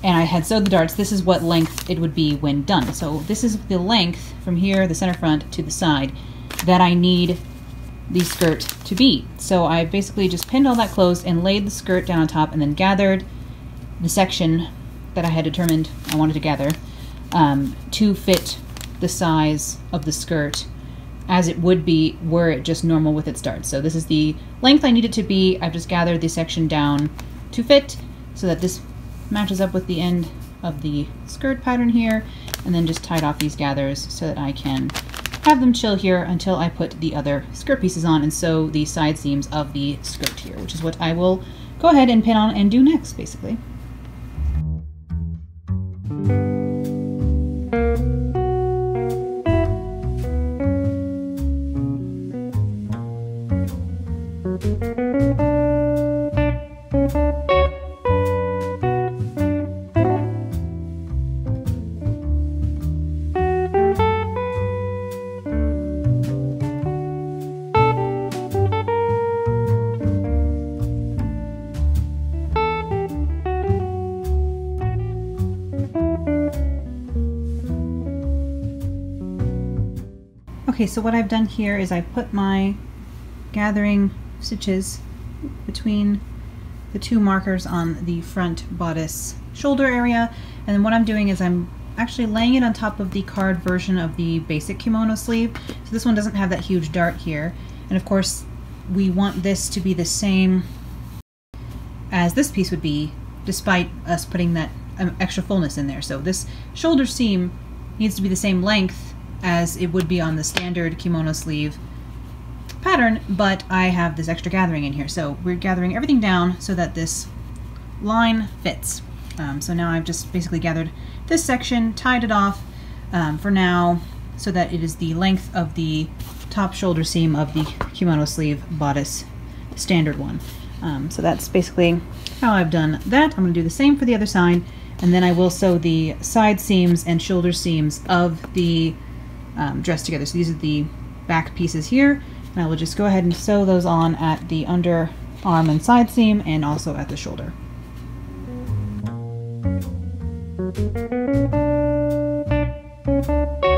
and I had sewed the darts, this is what length it would be when done. So this is the length from here, the center front, to the side that I need the skirt to be. So I basically just pinned all that closed and laid the skirt down on top and then gathered the section that I had determined I wanted to gather um, to fit the size of the skirt as it would be were it just normal with its darts. So this is the length I need it to be. I've just gathered the section down to fit so that this matches up with the end of the skirt pattern here and then just tied off these gathers so that I can have them chill here until I put the other skirt pieces on and sew the side seams of the skirt here, which is what I will go ahead and pin on and do next, basically. Okay, so what I've done here is I put my gathering stitches between the two markers on the front bodice shoulder area and then what I'm doing is I'm actually laying it on top of the card version of the basic kimono sleeve. So this one doesn't have that huge dart here and of course we want this to be the same as this piece would be despite us putting that um, extra fullness in there. So this shoulder seam needs to be the same length as it would be on the standard kimono sleeve pattern, but I have this extra gathering in here. So we're gathering everything down so that this line fits. Um, so now I've just basically gathered this section, tied it off um, for now so that it is the length of the top shoulder seam of the kimono sleeve bodice standard one. Um, so that's basically how I've done that. I'm going to do the same for the other side and then I will sew the side seams and shoulder seams of the um, dressed together. So these are the back pieces here. And I will just go ahead and sew those on at the under arm and side seam and also at the shoulder. So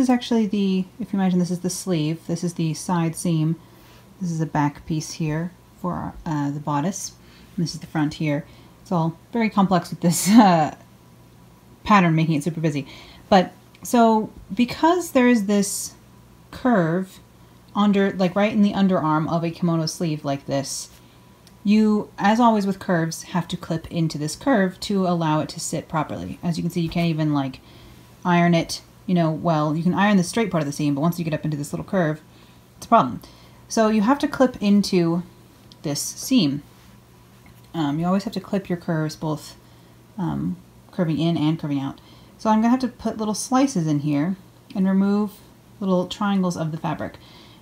is actually the, if you imagine this is the sleeve, this is the side seam, this is the back piece here for uh, the bodice, and this is the front here. It's all very complex with this uh, pattern making it super busy. But so because there is this curve under, like right in the underarm of a kimono sleeve like this, you, as always with curves, have to clip into this curve to allow it to sit properly. As you can see, you can't even like iron it, you know, well. You can iron the straight part of the seam, but once you get up into this little curve, it's a problem. So you have to clip into this seam. Um, you always have to clip your curves, both um, curving in and curving out. So I'm going to have to put little slices in here and remove little triangles of the fabric.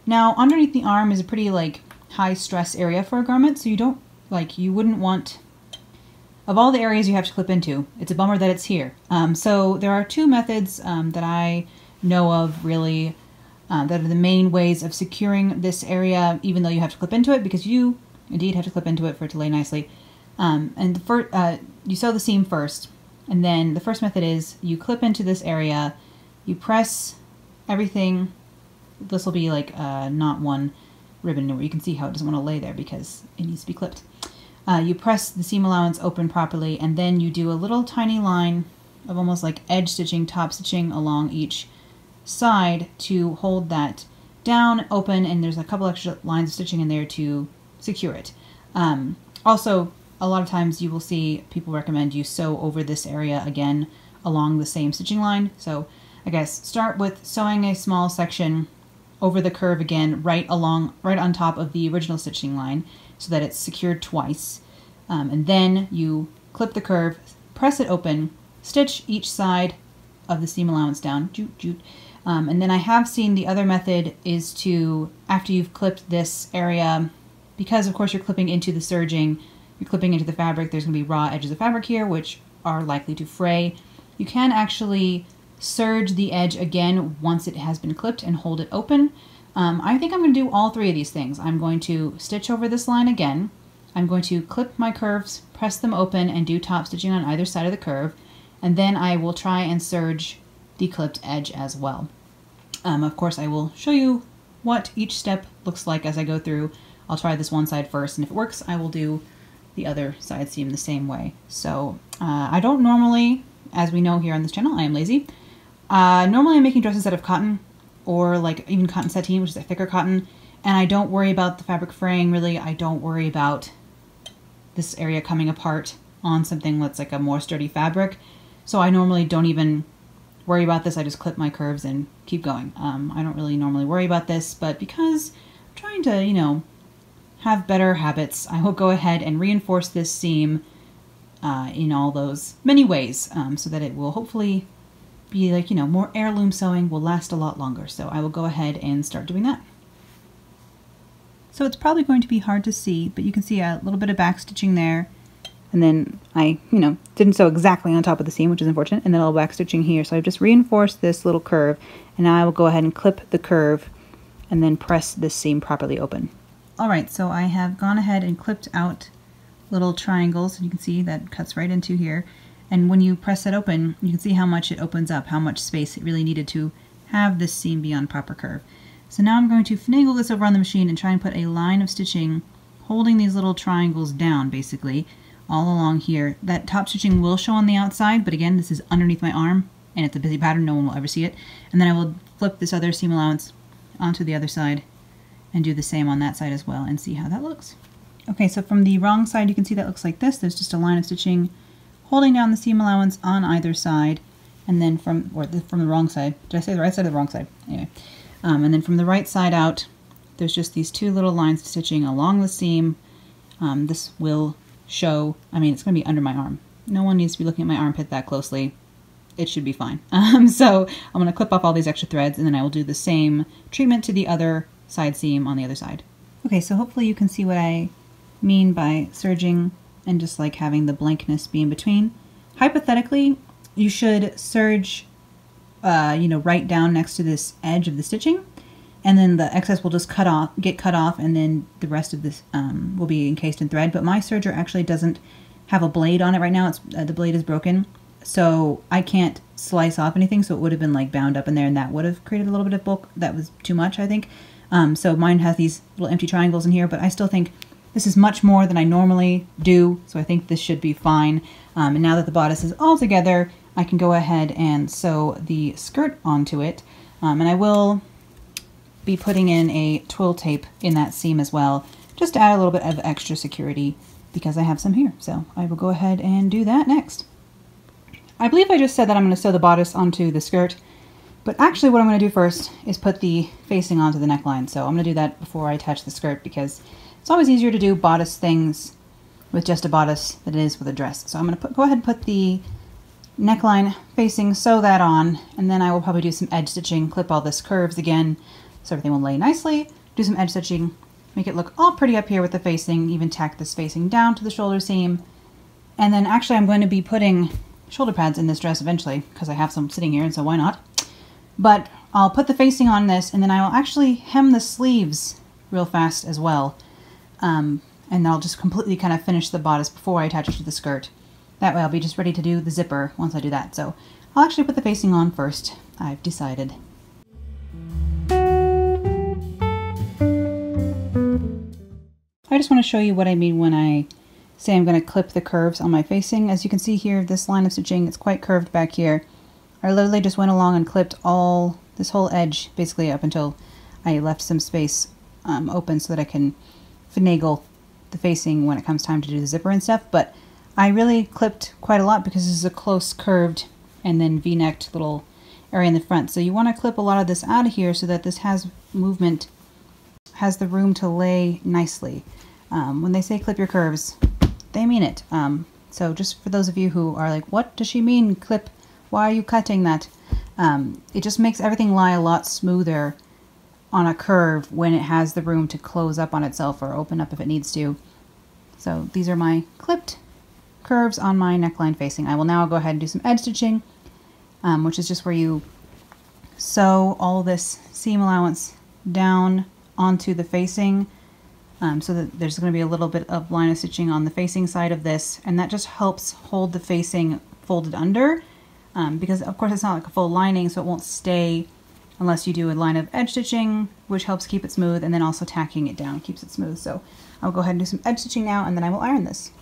Now, underneath the arm is a pretty like high stress area for a garment, so you don't like you wouldn't want of all the areas you have to clip into, it's a bummer that it's here. Um, so there are two methods um, that I know of really uh, that are the main ways of securing this area, even though you have to clip into it, because you indeed have to clip into it for it to lay nicely. Um, and the first, uh, you sew the seam first, and then the first method is you clip into this area, you press everything. This will be like uh, not one ribbon where you can see how it doesn't want to lay there because it needs to be clipped. Uh, you press the seam allowance open properly and then you do a little tiny line of almost like edge stitching, top stitching along each side to hold that down, open, and there's a couple extra lines of stitching in there to secure it. Um, also, a lot of times you will see people recommend you sew over this area again along the same stitching line. So I guess start with sewing a small section over the curve again right along right on top of the original stitching line so that it's secured twice um, and then you clip the curve press it open stitch each side of the seam allowance down joot, joot. Um, and then I have seen the other method is to after you've clipped this area because of course you're clipping into the serging you're clipping into the fabric there's going to be raw edges of fabric here which are likely to fray you can actually serge the edge again once it has been clipped and hold it open. Um, I think I'm going to do all three of these things. I'm going to stitch over this line again. I'm going to clip my curves, press them open, and do top stitching on either side of the curve. And then I will try and serge the clipped edge as well. Um, of course, I will show you what each step looks like as I go through. I'll try this one side first, and if it works, I will do the other side seam the same way. So uh, I don't normally, as we know here on this channel, I am lazy. Uh, normally I'm making dresses out of cotton or like even cotton sateen, which is a thicker cotton. And I don't worry about the fabric fraying really. I don't worry about this area coming apart on something that's like a more sturdy fabric. So I normally don't even worry about this. I just clip my curves and keep going. Um, I don't really normally worry about this, but because I'm trying to, you know, have better habits, I will go ahead and reinforce this seam uh, in all those many ways um, so that it will hopefully be like, you know, more heirloom sewing will last a lot longer. So I will go ahead and start doing that. So it's probably going to be hard to see, but you can see a little bit of back stitching there. And then I, you know, didn't sew exactly on top of the seam, which is unfortunate, and then a little back stitching here. So I've just reinforced this little curve, and now I will go ahead and clip the curve and then press this seam properly open. All right, so I have gone ahead and clipped out little triangles, and you can see that cuts right into here. And when you press that open, you can see how much it opens up, how much space it really needed to have this seam be on proper curve. So now I'm going to finagle this over on the machine and try and put a line of stitching holding these little triangles down basically all along here. That top stitching will show on the outside, but again, this is underneath my arm and it's a busy pattern, no one will ever see it. And then I will flip this other seam allowance onto the other side and do the same on that side as well and see how that looks. Okay, so from the wrong side, you can see that looks like this. There's just a line of stitching holding down the seam allowance on either side, and then from, or the, from the wrong side, did I say the right side or the wrong side? Anyway, um, and then from the right side out, there's just these two little lines stitching along the seam. Um, this will show, I mean, it's going to be under my arm. No one needs to be looking at my armpit that closely. It should be fine. Um, so I'm going to clip off all these extra threads and then I will do the same treatment to the other side seam on the other side. Okay, so hopefully you can see what I mean by serging and just like having the blankness be in between. Hypothetically, you should serge, uh, you know, right down next to this edge of the stitching, and then the excess will just cut off, get cut off, and then the rest of this um, will be encased in thread. But my serger actually doesn't have a blade on it right now. It's uh, the blade is broken, so I can't slice off anything. So it would have been like bound up in there, and that would have created a little bit of bulk. That was too much, I think. Um, so mine has these little empty triangles in here, but I still think this is much more than I normally do, so I think this should be fine. Um, and now that the bodice is all together, I can go ahead and sew the skirt onto it. Um, and I will be putting in a twill tape in that seam as well, just to add a little bit of extra security because I have some here. So I will go ahead and do that next. I believe I just said that I'm going to sew the bodice onto the skirt, but actually what I'm going to do first is put the facing onto the neckline. So I'm going to do that before I attach the skirt because it's always easier to do bodice things with just a bodice than it is with a dress. So I'm going to put, go ahead and put the neckline facing, sew that on, and then I will probably do some edge stitching, clip all this curves again so everything will lay nicely, do some edge stitching, make it look all pretty up here with the facing, even tack this facing down to the shoulder seam. And then actually I'm going to be putting shoulder pads in this dress eventually because I have some sitting here and so why not. But I'll put the facing on this and then I will actually hem the sleeves real fast as well. Um, and I'll just completely kind of finish the bodice before I attach it to the skirt. That way I'll be just ready to do the zipper once I do that. So I'll actually put the facing on first, I've decided. I just want to show you what I mean when I say I'm going to clip the curves on my facing. As you can see here, this line of stitching, it's quite curved back here. I literally just went along and clipped all this whole edge basically up until I left some space um, open so that I can finagle the facing when it comes time to do the zipper and stuff. But I really clipped quite a lot because this is a close curved and then v-necked little area in the front. So you want to clip a lot of this out of here so that this has movement, has the room to lay nicely. Um, when they say clip your curves, they mean it. Um, so just for those of you who are like, what does she mean clip? Why are you cutting that? Um, it just makes everything lie a lot smoother on a curve when it has the room to close up on itself or open up if it needs to. So these are my clipped curves on my neckline facing. I will now go ahead and do some edge stitching, um, which is just where you sew all this seam allowance down onto the facing um, so that there's going to be a little bit of line of stitching on the facing side of this and that just helps hold the facing folded under um, because of course it's not like a full lining so it won't stay unless you do a line of edge stitching which helps keep it smooth and then also tacking it down keeps it smooth so I'll go ahead and do some edge stitching now and then I will iron this.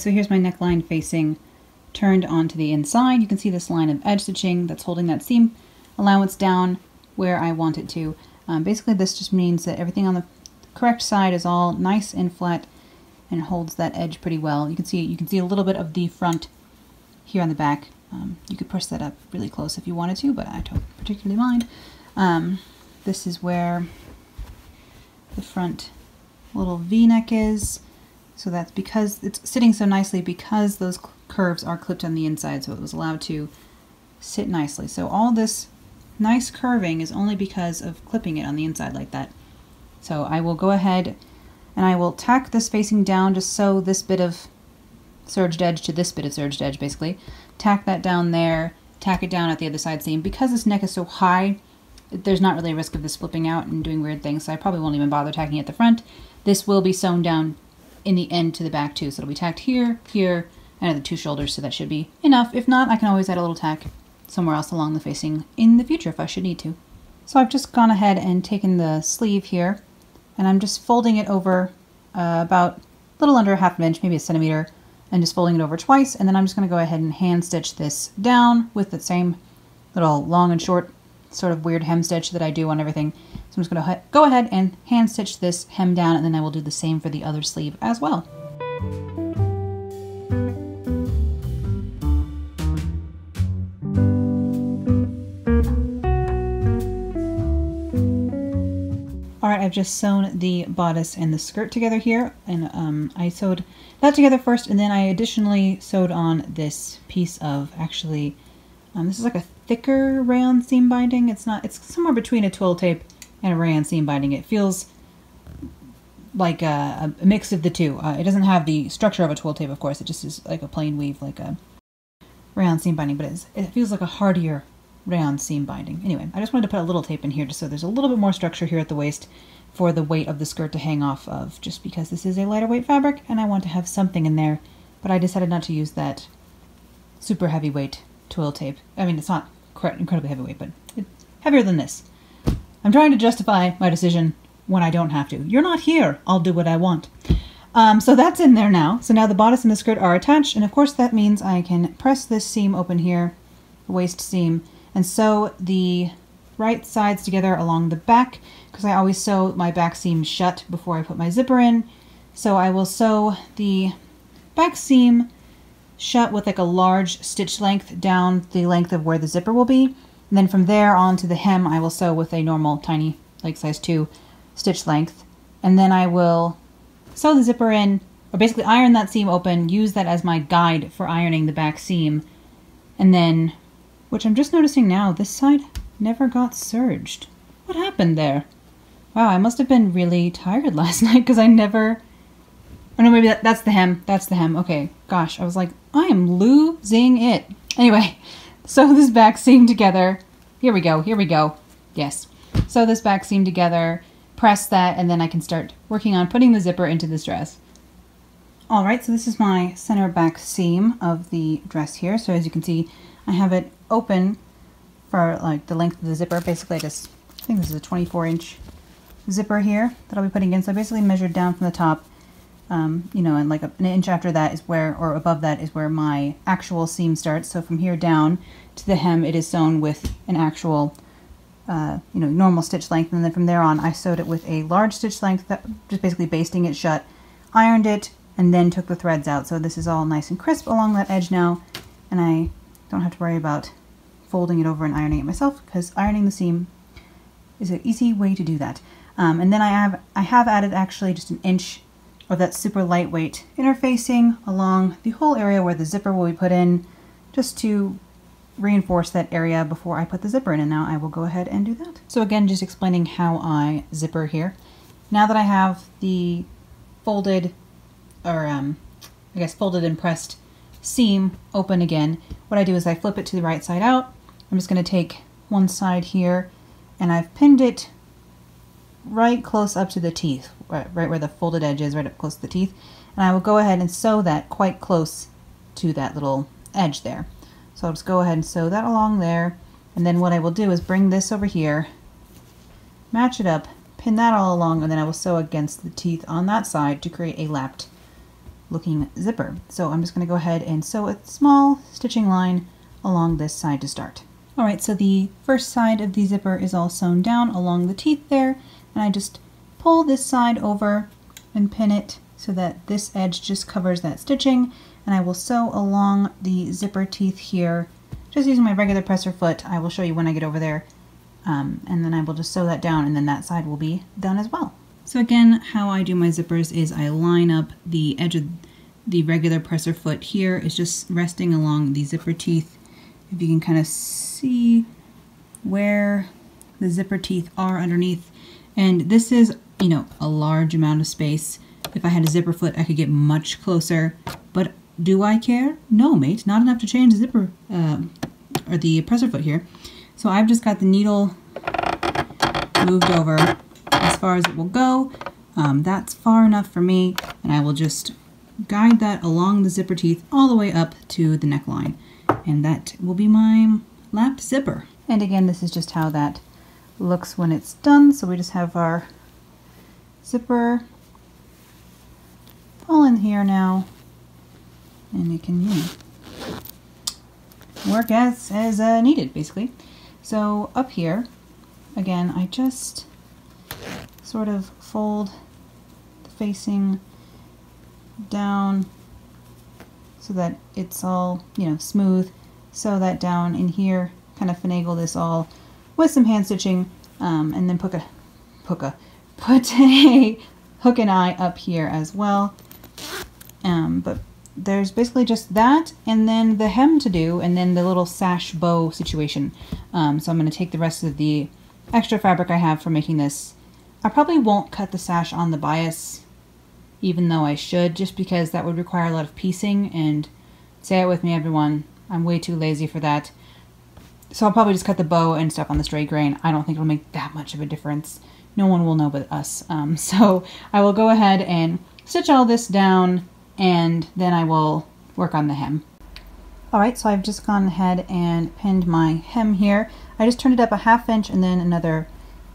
So here's my neckline facing turned onto the inside. You can see this line of edge stitching that's holding that seam allowance down where I want it to. Um, basically this just means that everything on the correct side is all nice and flat and holds that edge pretty well. You can see you can see a little bit of the front here on the back. Um, you could push that up really close if you wanted to, but I don't particularly mind. Um, this is where the front little v-neck is. So that's because it's sitting so nicely because those curves are clipped on the inside so it was allowed to sit nicely. So all this nice curving is only because of clipping it on the inside like that. So I will go ahead and I will tack this facing down just so this bit of serged edge to this bit of serged edge basically. Tack that down there, tack it down at the other side seam. Because this neck is so high, there's not really a risk of this flipping out and doing weird things, so I probably won't even bother tacking at the front. This will be sewn down in the end to the back too. So it'll be tacked here, here, and at the two shoulders, so that should be enough. If not, I can always add a little tack somewhere else along the facing in the future if I should need to. So I've just gone ahead and taken the sleeve here, and I'm just folding it over uh, about a little under a half an inch, maybe a centimeter, and just folding it over twice, and then I'm just going to go ahead and hand stitch this down with the same little long and short sort of weird hem stitch that I do on everything. So I'm just going to go ahead and hand stitch this hem down and then I will do the same for the other sleeve as well. Alright, I've just sewn the bodice and the skirt together here and um, I sewed that together first and then I additionally sewed on this piece of actually, um, this is like a thicker rayon seam binding. It's not, it's somewhere between a twill tape and a rayon seam binding. It feels like a, a mix of the two. Uh, it doesn't have the structure of a twill tape, of course. It just is like a plain weave, like a rayon seam binding, but it feels like a hardier rayon seam binding. Anyway, I just wanted to put a little tape in here just so there's a little bit more structure here at the waist for the weight of the skirt to hang off of, just because this is a lighter weight fabric and I want to have something in there, but I decided not to use that super heavyweight twill tape. I mean, it's not incredibly heavyweight, but it's heavier than this. I'm trying to justify my decision when I don't have to. You're not here. I'll do what I want. Um, so that's in there now. So now the bodice and the skirt are attached, and of course that means I can press this seam open here, the waist seam, and sew the right sides together along the back because I always sew my back seam shut before I put my zipper in. So I will sew the back seam shut with like a large stitch length down the length of where the zipper will be. And then from there on to the hem, I will sew with a normal tiny, like size 2 stitch length. And then I will sew the zipper in, or basically iron that seam open, use that as my guide for ironing the back seam. And then, which I'm just noticing now, this side never got serged. What happened there? Wow, I must have been really tired last night because I never... Oh no, maybe that, that's the hem. That's the hem. Okay, gosh, I was like, I am losing it. Anyway, sew this back seam together. Here we go, here we go. Yes. Sew this back seam together, press that, and then I can start working on putting the zipper into this dress. All right, so this is my center back seam of the dress here. So as you can see, I have it open for like the length of the zipper. Basically, I just, I think this is a 24 inch zipper here that I'll be putting in. So I basically measured down from the top, um, you know, and like an inch after that is where, or above that is where my actual seam starts. So from here down to the hem, it is sewn with an actual, uh, you know, normal stitch length. And then from there on, I sewed it with a large stitch length, that, just basically basting it shut, ironed it, and then took the threads out. So this is all nice and crisp along that edge now. And I don't have to worry about folding it over and ironing it myself because ironing the seam is an easy way to do that. Um, and then I have I have added actually just an inch of that super lightweight interfacing along the whole area where the zipper will be put in just to reinforce that area before I put the zipper in and now I will go ahead and do that. So again just explaining how I zipper here. Now that I have the folded or um, I guess folded and pressed seam open again, what I do is I flip it to the right side out I'm just going to take one side here and I've pinned it right close up to the teeth, right, right where the folded edge is, right up close to the teeth. And I will go ahead and sew that quite close to that little edge there. So I'll just go ahead and sew that along there. And then what I will do is bring this over here, match it up, pin that all along, and then I will sew against the teeth on that side to create a lapped looking zipper. So I'm just going to go ahead and sew a small stitching line along this side to start. Alright, so the first side of the zipper is all sewn down along the teeth there, and I just pull this side over and pin it so that this edge just covers that stitching, and I will sew along the zipper teeth here, just using my regular presser foot. I will show you when I get over there, um, and then I will just sew that down, and then that side will be done as well. So again, how I do my zippers is I line up the edge of the regular presser foot here is just resting along the zipper teeth if you can kind of see where the zipper teeth are underneath. And this is, you know, a large amount of space. If I had a zipper foot, I could get much closer. But do I care? No, mate, not enough to change the zipper, uh, or the presser foot here. So I've just got the needle moved over as far as it will go. Um, that's far enough for me, and I will just guide that along the zipper teeth all the way up to the neckline and that will be my lapped zipper. And again, this is just how that looks when it's done. So we just have our zipper all in here now, and it can you know, work as, as uh, needed, basically. So up here, again, I just sort of fold the facing down so that it's all, you know, smooth. Sew that down in here, kind of finagle this all with some hand stitching, um, and then put a, put a, put a hook and eye up here as well. Um, but there's basically just that and then the hem to do and then the little sash bow situation. Um, so I'm going to take the rest of the extra fabric I have for making this. I probably won't cut the sash on the bias even though I should, just because that would require a lot of piecing, and say it with me, everyone, I'm way too lazy for that. So I'll probably just cut the bow and stuff on the straight grain. I don't think it'll make that much of a difference. No one will know but us. Um, so I will go ahead and stitch all this down, and then I will work on the hem. Alright, so I've just gone ahead and pinned my hem here. I just turned it up a half inch and then another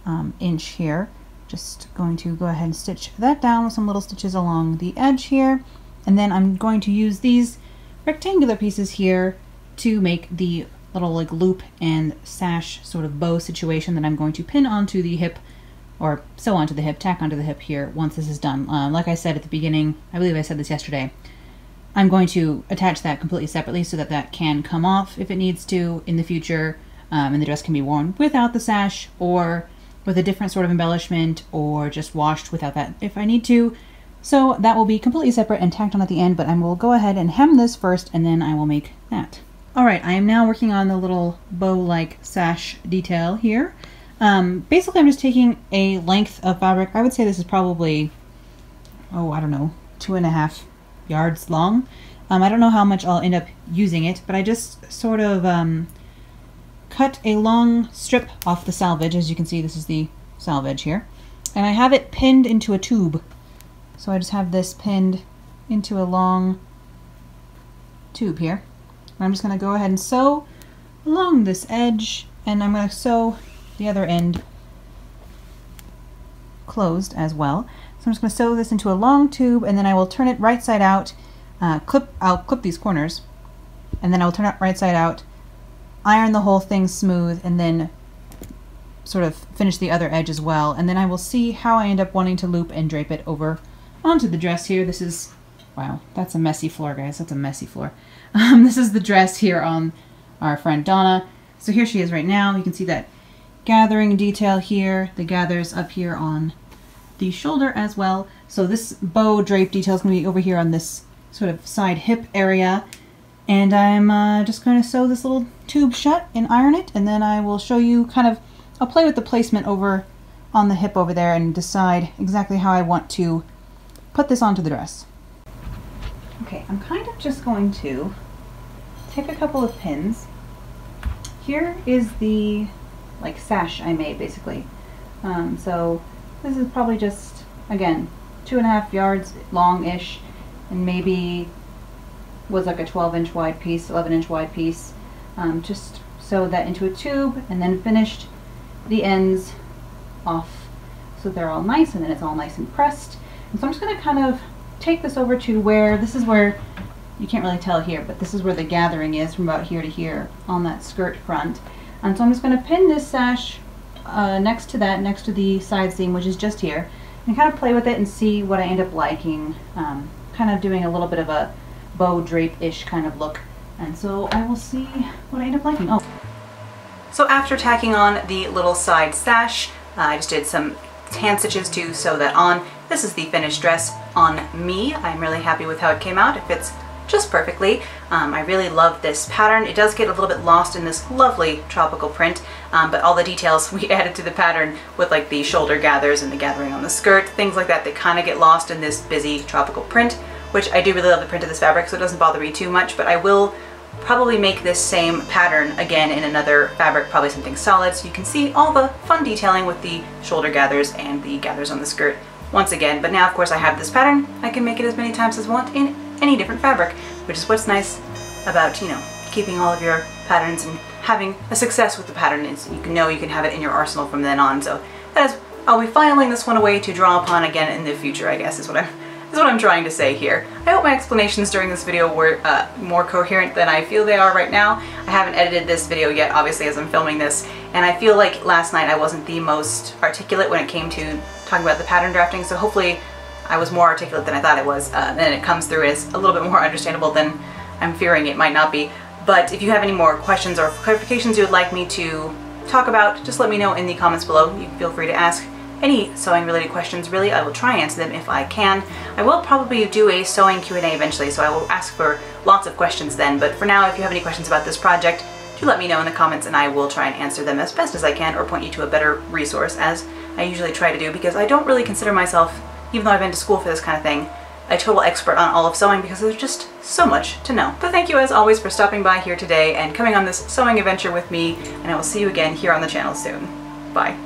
um, inch here just going to go ahead and stitch that down with some little stitches along the edge here and then I'm going to use these rectangular pieces here to make the little like loop and sash sort of bow situation that I'm going to pin onto the hip or sew onto the hip, tack onto the hip here once this is done. Uh, like I said at the beginning, I believe I said this yesterday, I'm going to attach that completely separately so that that can come off if it needs to in the future um, and the dress can be worn without the sash or with a different sort of embellishment or just washed without that if I need to. So that will be completely separate and tacked on at the end, but I will go ahead and hem this first and then I will make that. All right, I am now working on the little bow-like sash detail here. Um, basically, I'm just taking a length of fabric. I would say this is probably, oh, I don't know, two and a half yards long. Um, I don't know how much I'll end up using it, but I just sort of um, cut a long strip off the salvage. As you can see, this is the salvage here. And I have it pinned into a tube. So I just have this pinned into a long tube here. I'm just going to go ahead and sew along this edge, and I'm going to sew the other end closed as well. So I'm just going to sew this into a long tube and then I will turn it right side out, uh, clip, I'll clip these corners, and then I'll turn it right side out, iron the whole thing smooth, and then sort of finish the other edge as well. And then I will see how I end up wanting to loop and drape it over onto the dress here. This is, wow, that's a messy floor, guys. That's a messy floor. Um, this is the dress here on our friend Donna. So here she is right now. You can see that gathering detail here. The gathers up here on the shoulder as well. So this bow drape detail is going to be over here on this sort of side hip area. And I'm uh, just going to sew this little tube shut and iron it. And then I will show you kind of, I'll play with the placement over on the hip over there and decide exactly how I want to put this onto the dress. Okay, I'm kind of just going to take a couple of pins. Here is the like sash I made basically. Um, so this is probably just, again, two and a half yards long-ish and maybe was like a 12 inch wide piece, 11 inch wide piece. Um, just sewed that into a tube and then finished the ends off so they're all nice and then it's all nice and pressed. And so I'm just going to kind of take this over to where, this is where, you can't really tell here, but this is where the gathering is from about here to here on that skirt front. And so I'm just going to pin this sash uh, next to that, next to the side seam, which is just here, and kind of play with it and see what I end up liking. Um, kind of doing a little bit of a bow drape-ish kind of look. And so I will see what I end up liking. Oh. So after tacking on the little side sash, uh, I just did some hand stitches to sew that on. This is the finished dress on me. I'm really happy with how it came out. It fits just perfectly. Um, I really love this pattern. It does get a little bit lost in this lovely tropical print, um, but all the details we added to the pattern with like the shoulder gathers and the gathering on the skirt, things like that, they kind of get lost in this busy tropical print, which I do really love the print of this fabric, so it doesn't bother me too much, but I will probably make this same pattern again in another fabric, probably something solid, so you can see all the fun detailing with the shoulder gathers and the gathers on the skirt once again. But now, of course, I have this pattern. I can make it as many times as I want in any different fabric, which is what's nice about, you know, keeping all of your patterns and having a success with the pattern is you can know you can have it in your arsenal from then on. So that is, I'll be filing this one away to draw upon again in the future, I guess is what I'm is what I'm trying to say here. I hope my explanations during this video were uh, more coherent than I feel they are right now. I haven't edited this video yet, obviously, as I'm filming this, and I feel like last night I wasn't the most articulate when it came to talking about the pattern drafting, so hopefully I was more articulate than I thought I was, uh, and it comes through as a little bit more understandable than I'm fearing it might not be. But if you have any more questions or clarifications you would like me to talk about, just let me know in the comments below. You feel free to ask any sewing related questions really. I will try and answer them if I can. I will probably do a sewing Q&A eventually, so I will ask for lots of questions then. But for now, if you have any questions about this project, do let me know in the comments and I will try and answer them as best as I can or point you to a better resource as I usually try to do because I don't really consider myself even though I've been to school for this kind of thing, a total expert on all of sewing because there's just so much to know. But thank you as always for stopping by here today and coming on this sewing adventure with me, and I will see you again here on the channel soon. Bye.